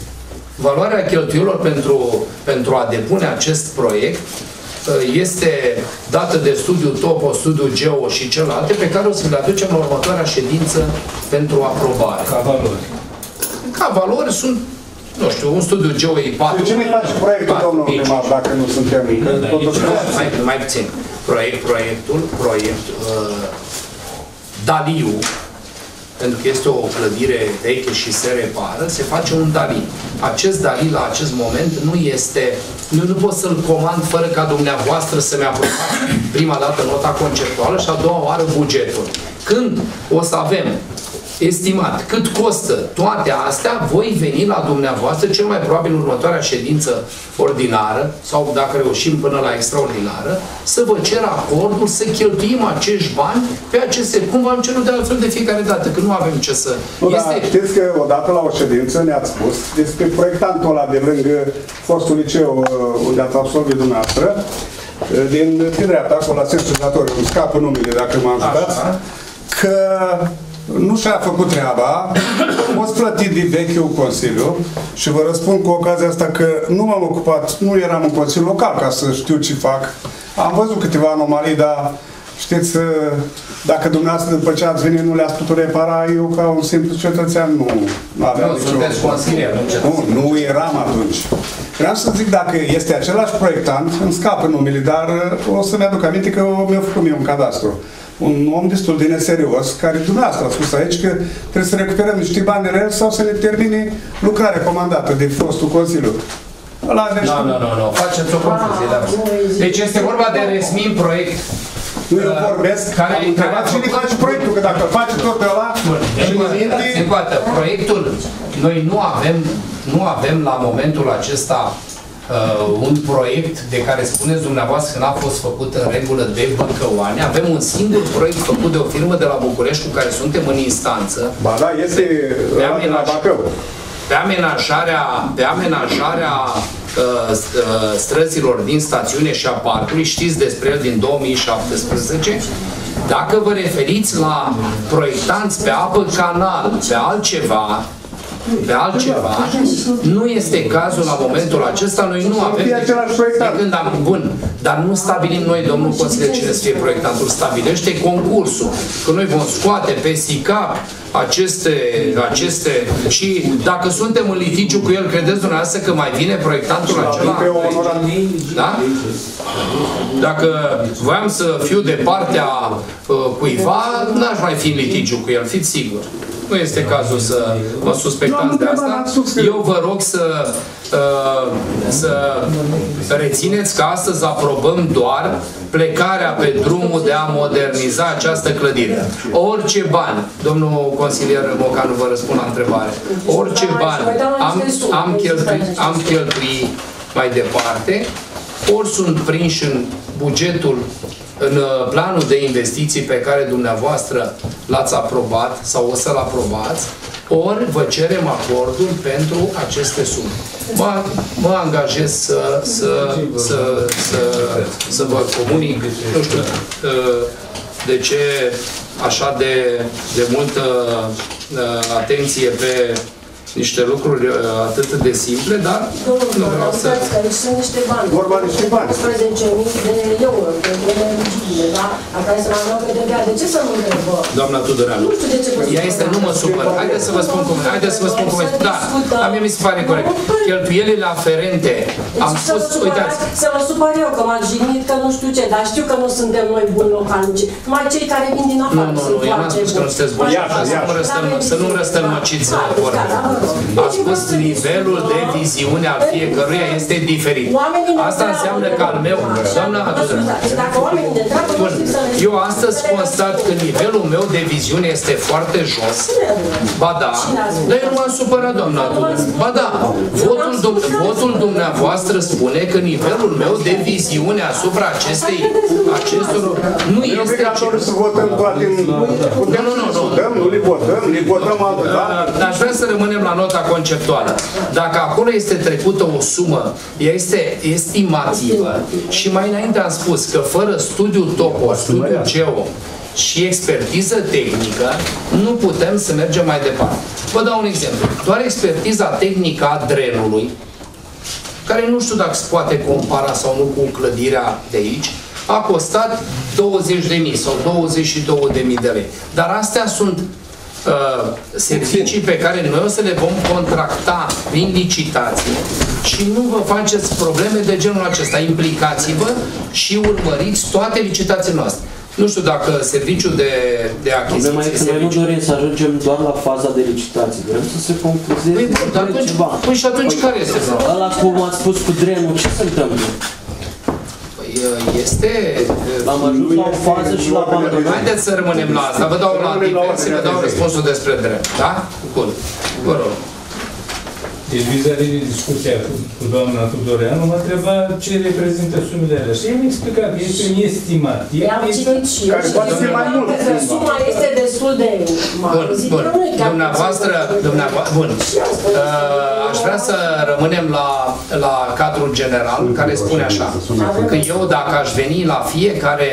Valoarea cheltuielor pentru, pentru a depune acest proiect uh, este dată de studiul TOPO, studiul GEO și celelalte pe care o să le aducem la următoarea ședință pentru aprobare. Ca valori. Ca valori sunt, nu știu, un studiu GEO e 4. De ce nu face proiectul, domnul primar, dacă nu suntem? Că totuși mai, mai puțin. Proiect, proiectul, proiect, uh, Daliu, pentru că este o clădire veche și se repară, se face un Dali. Acest Dali, la acest moment, nu este... Nu, nu pot să-l comand fără ca dumneavoastră să-mi aprobați prima dată nota conceptuală și a doua oară bugetul. Când o să avem estimat cât costă toate astea, voi veni la dumneavoastră, cel mai probabil în următoarea ședință ordinară, sau dacă reușim până la extraordinară, să vă cer acordul să cheltuim acești bani pe aceste, cum v-am cerut de altfel de fiecare dată, că nu avem ce să... Nu, dar știți că odată la o ședință ne-ați spus despre proiectantul ăla de lângă fostul liceu uh, unde ați absolvit dumneavoastră, uh, din Pireata, acolo la sensizator, îmi scapă numele dacă mă ajutați, că nu și-a făcut treaba, a fost plătit din vechiul Consiliu și vă răspund cu ocazia asta că nu m-am ocupat, nu eram în Consiliul Local ca să știu ce fac. Am văzut câteva anomalii, dar știți, dacă dumneavoastră după ce ați venit nu le-ați putut repara, eu ca un simplu cetățean nu, nu aveam Nu, nicio... sunteți consilier, nu cetățean. Nu, nu eram atunci. Vreau să zic, dacă este același proiectant, îmi scapă numele, dar uh, o să-mi aduc aminte că mi-a făcut mie un cadastru. Un om destul de neserios, care dumneavoastră a spus aici că trebuie să recuperăm niște bani de la el sau să ne termine lucrarea comandată de fostul Consiliu. Ăla, deci, Nu, nu, nu, nu, faceți o confuzie. da. Deci este vorba de resmin proiect Nu eu vorbesc, Care- am întrebat care- cine face proiectul, că dacă face tot ăla și Încă ne minte, încă o dată, proiectul, noi nu avem, nu avem la momentul acesta uh, un proiect de care spuneți dumneavoastră că n-a fost făcut în regulă de Băcăoane. Avem un singur proiect făcut de o firmă de la București cu care suntem în instanță. ba da, este Pe ăla de la amenaj- Bacău. pe amenajarea, pe amenajarea uh, st- uh, străzilor din stațiune și a parcului, știți despre el din 2017, dacă vă referiți la proiectanți pe apă canal, pe altceva, pe altceva, nu este cazul la momentul acesta, noi nu avem fie același proiectant. de când am, bun, dar nu stabilim noi, domnul consilier, cine să fie proiectantul, stabilește concursul, că noi vom scoate pe SICAP aceste, aceste și dacă suntem în litigiu cu el, credeți dumneavoastră că mai vine proiectantul acela? Pe o onorat. Da? Dacă voiam să fiu de partea uh, cuiva, n-aș mai fi în litigiu cu el, fiți sigur. Nu este cazul să mă suspectați de asta. Eu vă rog să, uh, să rețineți că astăzi aprobăm doar plecarea pe drumul de a moderniza această clădire. Orice bani, domnul consilier Mocanu vă răspund la întrebare, orice bani am, am, cheltuit, am cheltuit mai departe, ori sunt prinși în bugetul, în uh, planul de investiții pe care dumneavoastră l-ați aprobat sau o să-l aprobați, ori vă cerem acordul pentru aceste sume. Mă, mă angajez să, să, să, să, să vă comunic, nu știu, uh, de ce așa de, de multă uh, atenție pe niște lucruri uh, atât de simple, dar Domnul, nu vreau să... uitați că aici sunt niște bani. Vorba de niște bani. 11.000 de euro pentru energie, da? La care să mai luăm pe de De ce să nu întrebă? Doamna Tudoreanu, Nu știu de ce vă ea este, nu mă supăr. Haideți să vă spun cum, haideți să vă spun cum este. Da, a mie mi se pare corect. Cheltuielile aferente, am Deci să spus, vă supărați, uitați, să vă supăr eu că m-ați jignit că nu știu ce, dar știu că nu suntem noi buni localnici. Numai cei care vin din nu, afară nu, sunt nu, eu n-am foarte spus că nu buni. sunteți buni. Mai- Să nu răstăl- Să nu răstălmăciți Da, vorbe. da, da, vă rog. A spus nivelul de viziune al fiecăruia este diferit. Oamenii ne Asta întreabă, înseamnă că al meu, Așa. doamna Mă scuzați, Dacă oamenii ne întreabă, nu Bun, știu să le eu astăzi constat că nivelul meu de viziune este foarte jos. Ba da, dar eu nu m-am supărat, doamna Tudor. Ba da, votul, dum- votul dumneavoastră spune că nivelul meu de viziune asupra acestei, acestor nu e este obligatoriu să votăm toate în... Putem Nu, nu, nu, să nu. dăm, nu le votăm, le votăm altă Uh, dată. Dar aș vrea să rămânem la nota conceptuală. Dacă acolo este trecută o sumă, ea este estimativă și mai înainte am spus că fără studiu topo, studiu geo și expertiză tehnică, nu putem să mergem mai departe. Vă dau un exemplu. Doar expertiza tehnică a drenului, care nu știu dacă se poate compara sau nu cu clădirea de aici, a costat 20.000 sau 22.000 de lei. Dar astea sunt uh, servicii pe care noi o să le vom contracta prin licitație și nu vă faceți probleme de genul acesta. Implicați-vă și urmăriți toate licitațiile noastre. Nu știu dacă serviciul de, de Problema e achiziție... că noi nu serviciul- dorim să ajungem doar la faza de licitație. Vrem să se concluzeze Păi, bun, dar atunci, ceva. păi și atunci care este problema? Ăla cum ați spus cu drenul, ce se întâmplă? Păi, este... Am ajuns la o fază și la abandonare. Haideți să rămânem la asta. Vă dau la diverse, vă dau răspunsul despre drept. Da? Bun. Vă rog. Deci vis-a-vis de discuția cu, cu doamna Tudoreanu, mă întreba ce reprezintă sumele alea. Și el mi explica că este un estimativ. I-am citit și eu Care și poate fi mai mult. că suma este destul de mare. Bun, Zic bun. eu, nu e chiar Dumneavoastră, puțin. dumneavoastră, bun. Uh, Aș vrea să rămânem la, la cadrul general, care spune așa, că eu dacă aș veni la fiecare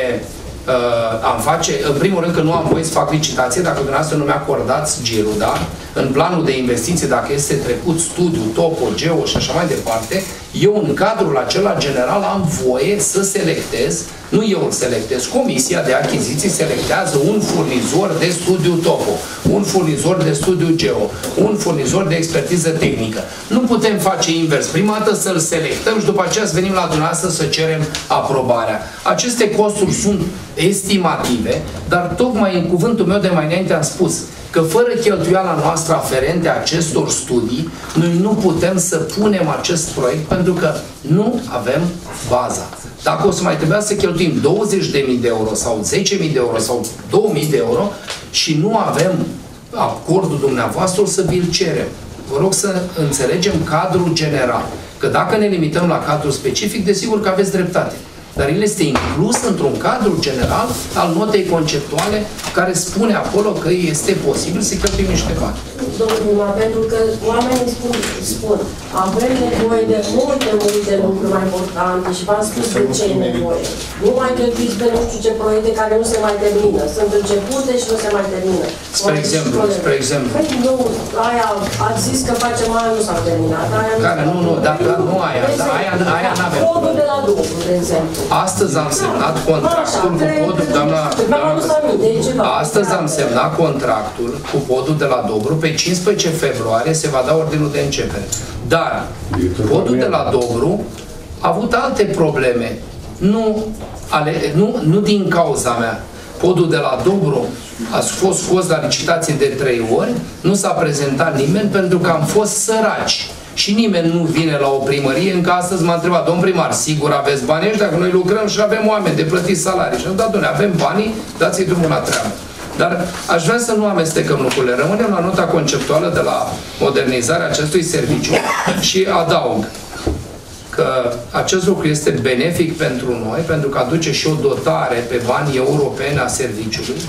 uh, am face, în primul rând că nu am voie să fac licitație dacă dumneavoastră nu mi-acordați girul, da? În planul de investiții, dacă este trecut studiu, topo, geo și așa mai departe, eu în cadrul acela general am voie să selectez, nu eu îl selectez, Comisia de Achiziții selectează un furnizor de studiu topo, un furnizor de studiu geo, un furnizor de expertiză tehnică. Nu putem face invers. Prima dată să-l selectăm și după aceea să venim la dumneavoastră să cerem aprobarea. Aceste costuri sunt estimative, dar tocmai în cuvântul meu de mai înainte am spus că fără cheltuiala noastră aferente acestor studii, noi nu putem să punem acest proiect pentru că nu avem baza. Dacă o să mai trebuia să cheltuim 20.000 de euro sau 10.000 de euro sau 2.000 de euro și nu avem acordul dumneavoastră, o să vi-l cerem. Vă rog să înțelegem cadrul general. Că dacă ne limităm la cadrul specific, desigur că aveți dreptate dar el este inclus într-un cadru general al notei conceptuale care spune acolo că este posibil să cheltuim niște bani. Domnul Prima, pentru că oamenii spun, spun avem nevoie de multe, multe lucruri mai importante și v-am spus de ce e nevoie. Nu mai cheltuiți pe nu știu ce proiecte care nu se mai termină. Sunt începute și nu se mai termină. Spre exemplu, spre exemplu. Păi nu, aia, ați zis că facem aia, nu s-a terminat. Aia care, nu, nu, dar nu aia, dar aia, aia n-avem. Codul de la lucru, de exemplu. Astăzi am semnat contractul cu podul, doamna, doamna, astăzi am semnat contractul cu podul de la Dobru, pe 15 februarie se va da ordinul de începere. Dar podul de la Dobru a avut alte probleme, nu, ale, nu, nu din cauza mea. Podul de la Dobru a fost scos la licitație de trei ori, nu s-a prezentat nimeni pentru că am fost săraci și nimeni nu vine la o primărie, încă astăzi m-a întrebat, domn primar, sigur aveți bani ăștia, dacă noi lucrăm și avem oameni de plătit salarii. Și am dat, domnule, avem banii, dați-i drumul la treabă. Dar aș vrea să nu amestecăm lucrurile. Rămânem la nota conceptuală de la modernizarea acestui serviciu și adaug că acest lucru este benefic pentru noi, pentru că aduce și o dotare pe bani europene a serviciului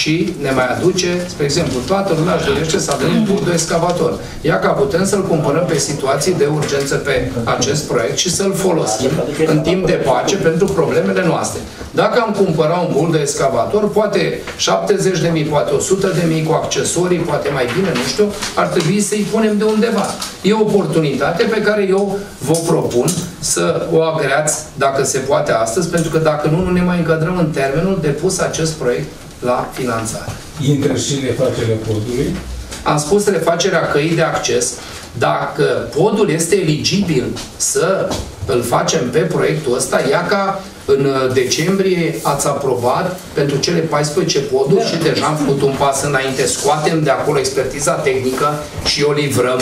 și ne mai aduce, spre exemplu, toată lumea își dorește să avem un bun de excavator. Ia ca putem să-l cumpărăm pe situații de urgență pe acest proiect și să-l folosim în timp de pace pentru problemele noastre. Dacă am cumpărat un bun de excavator, poate 70 de mii, poate 100 de mii cu accesorii, poate mai bine, nu știu, ar trebui să-i punem de undeva. E o oportunitate pe care eu vă propun să o agreați dacă se poate astăzi, pentru că dacă nu, nu ne mai încadrăm în termenul de pus acest proiect la finanțare. Intră și refacerea podului? Am spus refacerea căii de acces. Dacă podul este eligibil să îl facem pe proiectul ăsta, ia ca în decembrie ați aprobat pentru cele 14 poduri da. și deja am făcut un pas înainte. Scoatem de acolo expertiza tehnică și o livrăm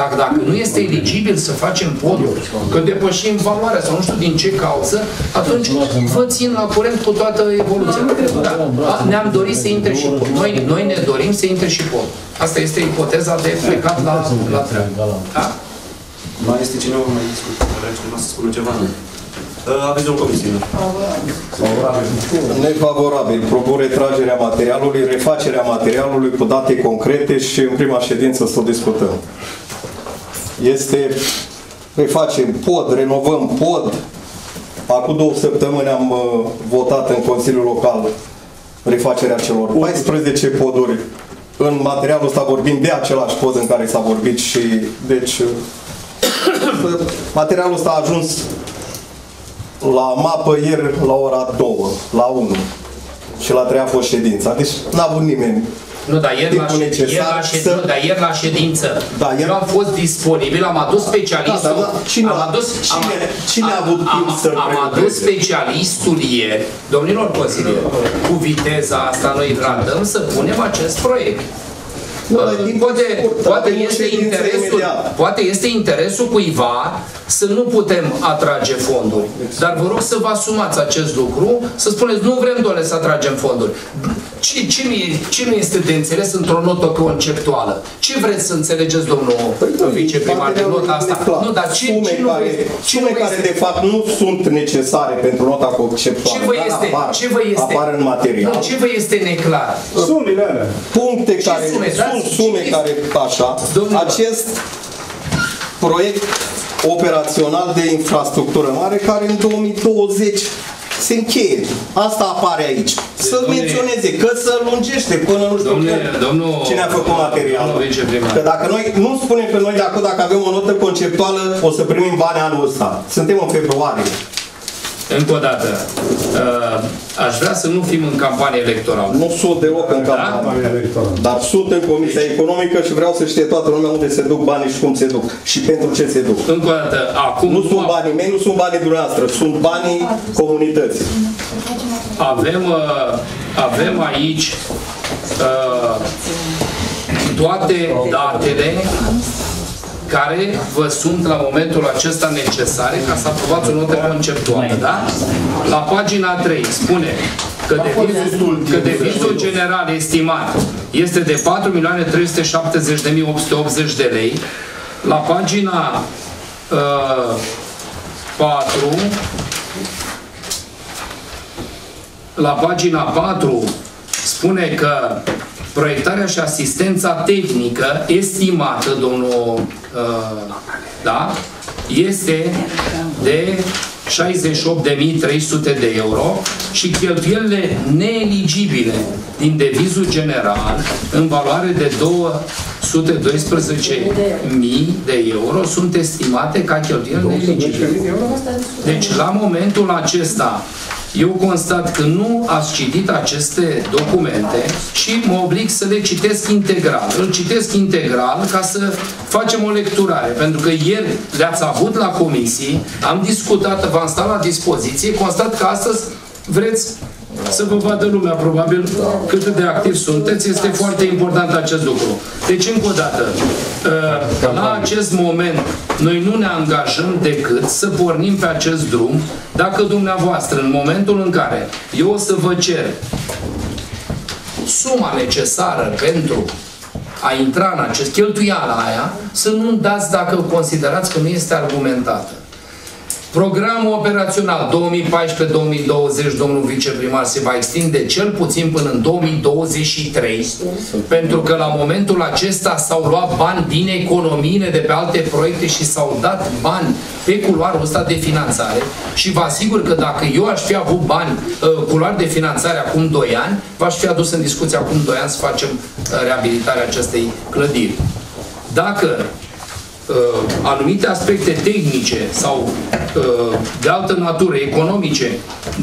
dacă, dacă nu este eligibil să facem poduri, că depășim valoarea sau nu știu din ce cauză, atunci vă țin la curent cu toată evoluția. Da. Ne-am dorit să intre și pod. Noi, noi ne dorim să intre și pod. Asta este ipoteza de plecat la, la treabă. Da? Mai este cineva mai discută? Vrea cineva să spună ceva? Aveți o comisie. Nefavorabil. Propun retragerea materialului, refacerea materialului cu date concrete și în prima ședință să o discutăm este refacem pod, renovăm pod. Acum două săptămâni am uh, votat în Consiliul Local refacerea celor 14 poduri. În materialul ăsta vorbim de același pod în care s-a vorbit și deci uh, <coughs> materialul ăsta a ajuns la mapă ieri la ora 2, la 1 și la 3 a fost ședința. Deci n-a avut nimeni nu, dar ieri, la, ieri, la, ședință, să... nu, dar ieri la ședință da, ieri... eu am fost disponibil, am adus specialistul. Da, da, da. Cine, am adus, cine, am, cine a avut timp să Am adus specialistul ieri, domnilor consilieri, cu viteza asta noi tratăm să punem acest proiect. Nu, poate, poate, este interesul, poate este interesul cuiva să nu putem atrage fonduri. Dar vă rog să vă asumați acest lucru, să spuneți, nu vrem, doar să atragem fonduri. Ce, ce, nu, ce nu este de înțeles într-o notă conceptuală? Ce vreți să înțelegeți, domnul păi, viceprimar, de nota asta? Nu, dar ce, sume ce nu care, ce sume nu care de fapt nu sunt necesare pentru nota conceptuală, ce vă este, apar, ce vă este, apar în material. Nu, ce vă este neclar? Sumele alea. Puncte ce care, sume, sunt sume care, așa, Domnule. acest proiect operațional de infrastructură mare care în 2020 se încheie. Asta apare aici. Să domnule, menționeze că să lungește până nu știu domnule, domnul, cine a făcut material. Că dacă noi nu spunem că noi de acum dacă avem o notă conceptuală o să primim bani anul ăsta. Suntem în februarie. Încă o dată, uh, aș vrea să nu fim în campanie electorală. Nu sunt deloc în da? campanie da? electorală. Dar sunt în Comisia deci... Economică și vreau să știe toată lumea unde se duc banii și cum se duc. Și pentru ce se duc. Încă o dată, acum... Nu sunt banii mei, nu sunt banii dumneavoastră, sunt banii comunității. Avem, uh, avem aici uh, toate datele care vă sunt la momentul acesta necesare ca să aprobați o notă conceptuală, da? La pagina 3 spune că devizul, că devizul general estimat este de 4.370.880 de lei. La pagina uh, 4 la pagina 4 spune că proiectarea și asistența tehnică estimată, domnul, uh, da, este de 68.300 de euro și cheltuielile neeligibile din devizul general în valoare de 212.000 de euro sunt estimate ca cheltuieli neeligibile. Deci la momentul acesta eu constat că nu ați citit aceste documente și mă oblig să le citesc integral. Îl citesc integral ca să facem o lecturare, pentru că ieri le-ați avut la comisii, am discutat, v-am stat la dispoziție, constat că astăzi vreți să vă vadă lumea, probabil, cât de activ sunteți. Este foarte important acest lucru. Deci, încă o dată, uh, la acest moment, noi nu ne angajăm decât să pornim pe acest drum, dacă dumneavoastră, în momentul în care eu o să vă cer suma necesară pentru a intra în acest cheltuială aia, să nu dați dacă considerați că nu este argumentată. Programul operațional 2014-2020, domnul viceprimar, se va extinde cel puțin până în 2023, pentru că la momentul acesta s-au luat bani din economiile de pe alte proiecte și s-au dat bani pe culoarul ăsta de finanțare și vă asigur că dacă eu aș fi avut bani, uh, culoar de finanțare acum 2 ani, v-aș fi adus în discuție acum 2 ani să facem uh, reabilitarea acestei clădiri. Dacă uh, anumite aspecte tehnice sau uh, de altă natură, economice,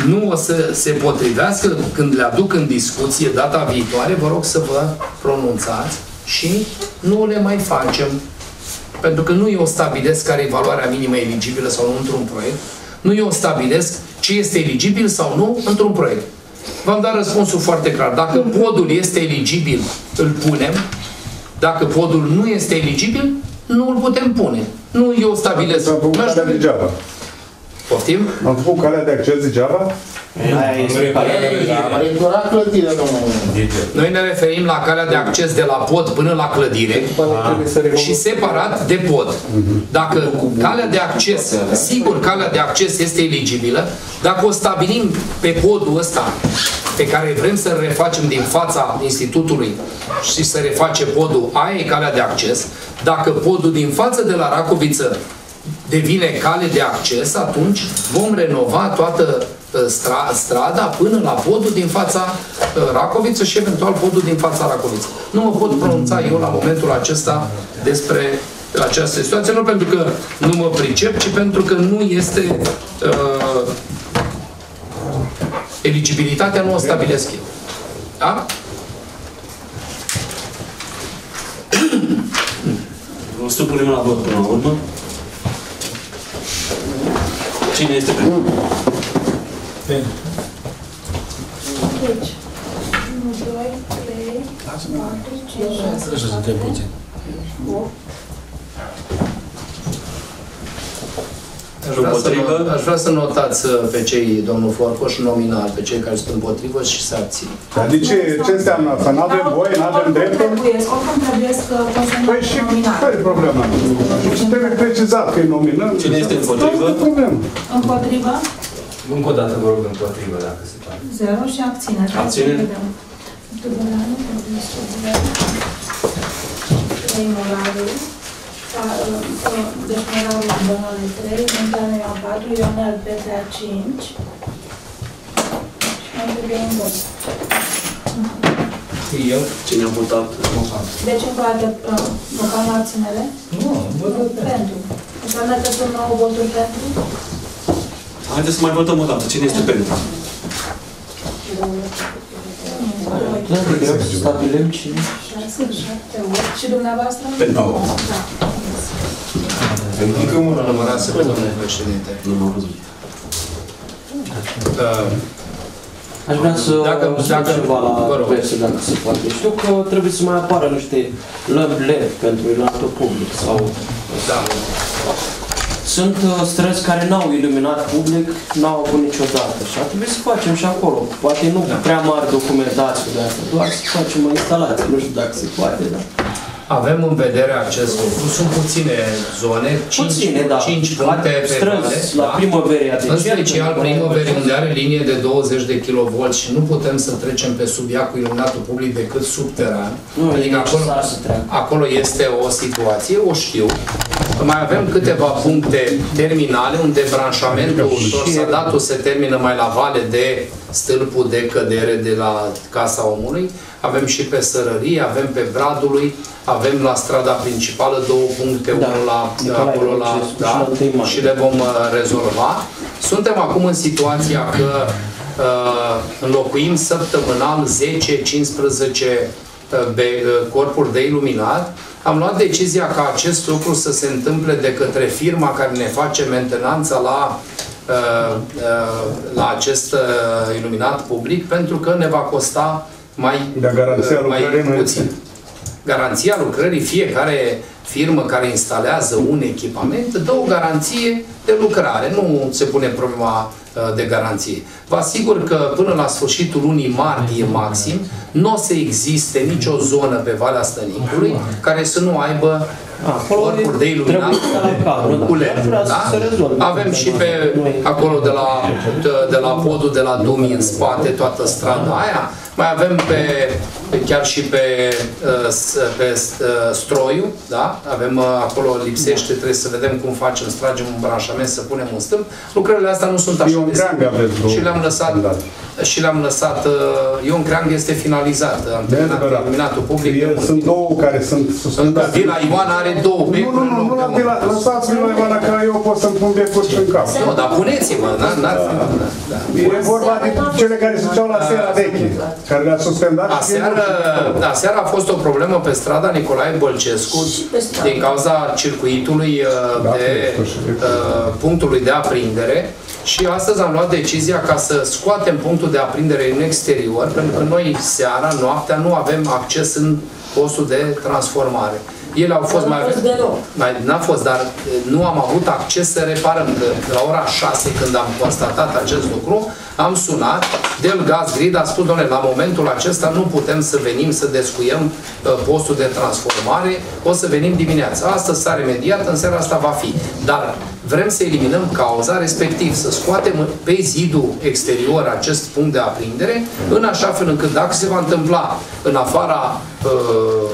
nu o să se potrivească când le aduc în discuție data viitoare, vă rog să vă pronunțați și nu le mai facem. Pentru că nu eu stabilesc care e valoarea minimă eligibilă sau nu într-un proiect, nu eu stabilesc ce este eligibil sau nu într-un proiect. V-am dat răspunsul foarte clar. Dacă podul este eligibil, îl punem. Dacă podul nu este eligibil, nu îl putem pune. Nu eu stabilesc. Am făcut calea degeaba. Poftim? Am făcut calea de acces degeaba? Am reparat clădirea, domnule. Noi ne referim la calea de acces de la pod până la clădire și separat de pod. Dacă calea de acces, sigur calea de acces este eligibilă, dacă o stabilim pe podul ăsta pe care vrem să-l refacem din fața institutului și să reface podul, aia e calea de acces. Dacă podul din față de la Racoviță devine cale de acces, atunci vom renova toată uh, stra, strada până la podul din fața uh, Racoviță și eventual podul din fața Racoviță. Nu mă pot pronunța eu la momentul acesta despre această situație, nu pentru că nu mă pricep, ci pentru că nu este uh, eligibilitatea nu o stabilesc eu. Da? <coughs> O supunem la vot până la urmă. Cine este pentru? Deci, 1, 2, 3, 4, 5, 6, 7, 8, Aș vrea, să, not- aș vrea să notați uh, pe cei, domnul Forcoș, nominal, pe cei care sunt împotrivă și să abțin. Adică ce înseamnă asta? Nu avem voie, nu avem dreptul? Trebuie, oricum trebuie să consemnăm Păi și nominal. care e problema? Și trebuie precizat că e nominal. Cine este împotrivă? Nu problemă. Împotrivă, Încă o dată vă rog împotrivă, dacă se poate. 0 și abținere. Abținere? Tudoreanu, Codescu, zero. Trei Moraru, pa- uh, uh, deci Moraru Donale 3, Montană Ioan 4, Ionel Petea 5. Și mai trebuie un vot. Eu? Cine a votat? Deci încă o dată, uh, votam la abținere? Nu, vă rog. Pentru. Înseamnă că sunt 9 voturi pentru? Haideți să mai votăm o dată. Cine este pentru? Da, trebuie să stabilem cine. 6, 7, 8. Și dumneavoastră? Pentru. Da. Încă una. Rămânați pe domnule președinte. Nu m-am văzut. Uh, Aș vrea să Dacă- spun dacă- ceva la vă rog. presă, dacă se poate. Știu că trebuie să mai apară niște lămpi LED pentru iluminatul public sau... Da. Sunt uh, străzi care n-au iluminat public, n-au avut niciodată și ar trebui să facem și acolo. Poate nu Da. prea mari documentații de asta, doar să facem o instalație. Nu știu dacă se poate, dar... Avem în vedere acest lucru. Sunt puține zone, 5, Puține, da. 5 puncte pe Străzi vale, la da? primăveria de În cer, special pentru primăverii unde are linie de 20 de kV și nu putem să trecem pe sub ea cu iluminatul public decât subteran. Nu e adică acolo, necesar să treacă. acolo este o situație, o știu. Mai avem câteva puncte terminale unde branșamentul torsaдаtul se termină mai la vale de stâlpul de cădere de la Casa Omului. Avem și pe Sărărie, avem pe Bradului, avem la strada principală două puncte, Da, unul la, Nicolae acolo la, Ceaușescu și da, la întâi mai. și le vom uh, rezolva. Suntem acum în situația că uh, înlocuim săptămânal 10-15 be- uh, corpuri de iluminat. Am luat decizia ca acest lucru să se întâmple de către firma care ne face mentenanța la, uh, uh, la acest uh, iluminat public pentru că ne va costa mai, Dar garanția uh, mai lucrării nu puțin. Garanția lucrării, fiecare firmă care instalează un echipament dă o garanție de lucrare, nu se pune problema uh, de garanție. Vă asigur că până la sfârșitul lunii martie maxim nu o să existe nicio zonă pe Valea Stănicului care să nu aibă corpuri de iluminat trebuie la cadru, da. cu LED. Vrea să Da? se rezolve. Avem și pe acolo de la, de, de la podul de la Dumii în spate, toată strada aia. Mai avem pe, pe chiar și pe, uh, s- pe uh, Stroiu, da? Avem uh, acolo lipsește, trebuie să vedem cum facem, să tragem un branșament, să punem un stâlp. Lucrările astea nu sunt așa Ion de Creang simple. aveți două Și le-am lăsat, și le-am lăsat, uh, Ion Creang este finalizat, am terminat iluminatul public. E- Sunt două care sunt Încă suspendate. Vila Ioana are două Nu, becuri nu, în nu, loc nu de la unul. Vila, lăsați Vila Ivana că eu pot să-mi pun becuri și în cap. Nu, dar puneți-mă, da? da, da. E vorba de cele care se duceau la seara veche, care le-a suspendat și Aseară, da, aseară a fost o problemă pe strada Nicolae Bălcescu din cauza circuitului uh, de uh, punctului de aprindere și astăzi am luat decizia ca să scoatem punctul de aprindere în exterior, pentru că noi seara, noaptea, nu avem acces în postul de transformare. Ele au fost mai... mai n-a fost, dar e, nu am avut acces să reparăm. Că la ora 6, când am constatat acest lucru, am sunat, Del Gaz Grid a spus, doamne, la momentul acesta nu putem să venim să descuiem uh, postul de transformare, o să venim dimineața. Astăzi s-a remediat, în seara asta va fi. Dar vrem să eliminăm cauza, respectiv să scoatem pe zidul exterior acest punct de aprindere, în așa fel încât dacă se va întâmpla în afara uh,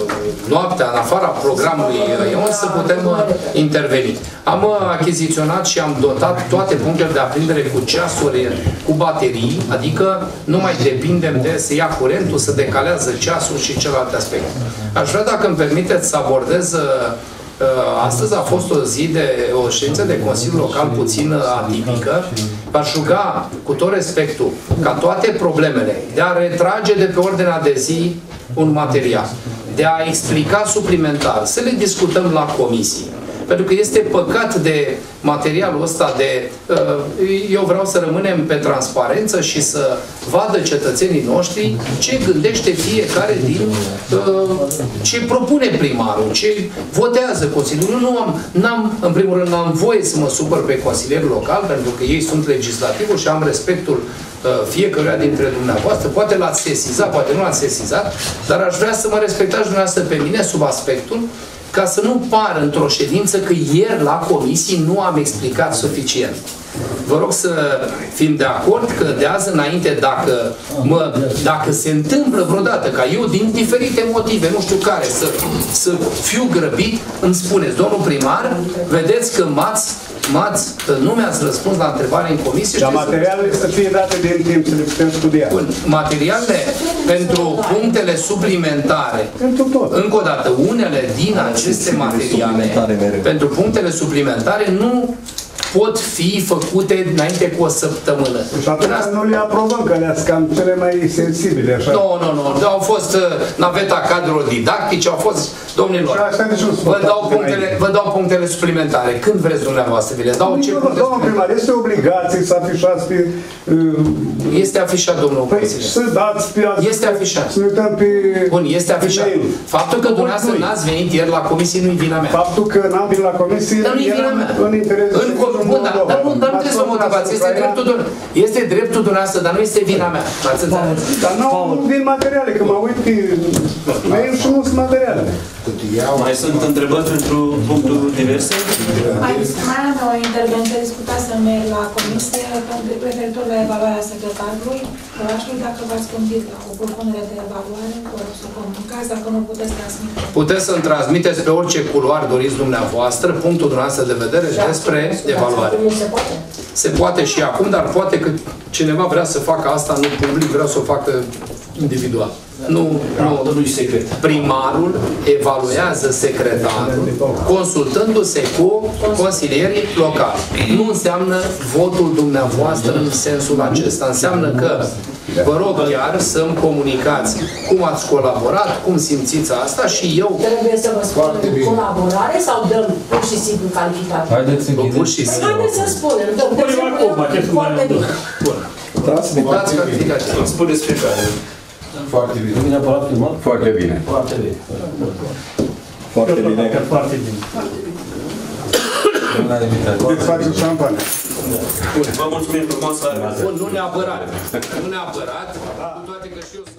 noaptea, în afara programului uh, Ion, să putem uh, interveni. Am uh, achiziționat și am dotat toate punctele de aprindere cu ceasuri cu baterii, adică nu mai depindem de să ia curentul, să decalează ceasul și celelalte aspecte. Aș vrea, dacă îmi permiteți, să abordez uh, Uh, Astăzi a fost o zi de o ședință de Consiliu Local puțin uh, atipică. V-aș ruga, cu tot respectul, ca toate problemele de a retrage de pe ordinea de zi un material, de a explica suplimentar, să le discutăm la comisie. Pentru că este păcat de materialul ăsta de... uh, Eu vreau să rămânem pe transparență și să vadă cetățenii noștri ce gândește fiecare din uh, ce propune primarul, ce votează Consiliul. Nu am, n-am, în primul rând, n-am voie să mă supăr pe consilierul local, pentru că ei sunt legislativul și am respectul uh, fiecăruia dintre dumneavoastră. Poate l-ați sesizat, poate nu l-ați sesizat, dar aș vrea să mă respectați dumneavoastră pe mine sub aspectul ca să nu pară într-o ședință că ieri la comisii nu am explicat suficient. Vă rog să fim de acord că de azi înainte, dacă, mă, dacă se întâmplă vreodată ca eu, din diferite motive, nu știu care, să, să fiu grăbit, îmi spuneți, domnul primar, vedeți că m-ați m-ați, nu mi-ați răspuns la întrebare în comisie. Dar știți să- materialele să fie date din timp, să le putem studia. Bun. Materialele pentru punctele suplimentare. Încă o dată, unele din aceste materiale pentru punctele suplimentare nu pot fi făcute înainte cu o săptămână. Și atunci nu le aprobăm, că le-ați cam cele mai sensibile, așa. Nu, nu, nu. Au fost uh, naveta cadrelor didactice, au fost, domnilor, Și asta nici nu sunt vă dau, votate punctele, înainte. vă dau punctele suplimentare. Când vreți dumneavoastră, vi le dau ce Nu, puncte Domnul primar, este obligație să afișați pe... uh, Este afișat, domnul Păi consilier. să dați pe... Este afișat. Să ne uităm pe... Bun, este afișat. pe mail. Faptul că dumneavoastră Nu-i. n-ați venit ieri la comisie nu-i vina mea. Faptul că n-am venit la comisie Dar nu-i vina era mea. în interesul În com- Bun, dar, dar nu, dar nu trebuie să mă motivați. Este dreptul, dumneavoastră. este dreptul dumneavoastră, dar nu este vina mea. Ați înțeles? Dar nu nu vin materiale, că mă uit pe mail și nu sunt materiale. Mai sunt întrebări pentru punctul diverse? Mai, mai am o intervenție, discutasem ieri la comisie pentru referitor la evaluarea secretarului orașului, dacă v-ați gândit la o propunere de evaluare, vă rog să comunicați, dacă nu puteți transmite. Puteți să-mi transmiteți pe orice culoar doriți dumneavoastră punctul dumneavoastră de vedere despre evaluare. Nu se poate. Se poate și acum, dar poate că cineva vrea să facă asta nu public, vrea să o facă individual. Nu, nu, Nu-i secret. primarul evaluează secretarul consultându-se cu consilierii locali. Nu înseamnă votul dumneavoastră în sensul acesta. Înseamnă că vă rog chiar să-mi comunicați cum ați colaborat, cum simțiți asta și eu Trebuie să vă spunem colaborare sau dăm pur și simplu calificat? Haideți să pur și Păi simplu haideți să spunem, dăm de exemplu, foarte bine. dați calificativ. Spuneți fiecare. Foarte bine. Nu neapărat filmat? Foarte bine. Foarte bine. Foarte bine. Foarte bine. Unanimitate. Deci faceți șampanie. Vă mulțumim frumos. la revedere. Bun, nu neapărat. Nu neapărat, cu toate că și eu sunt în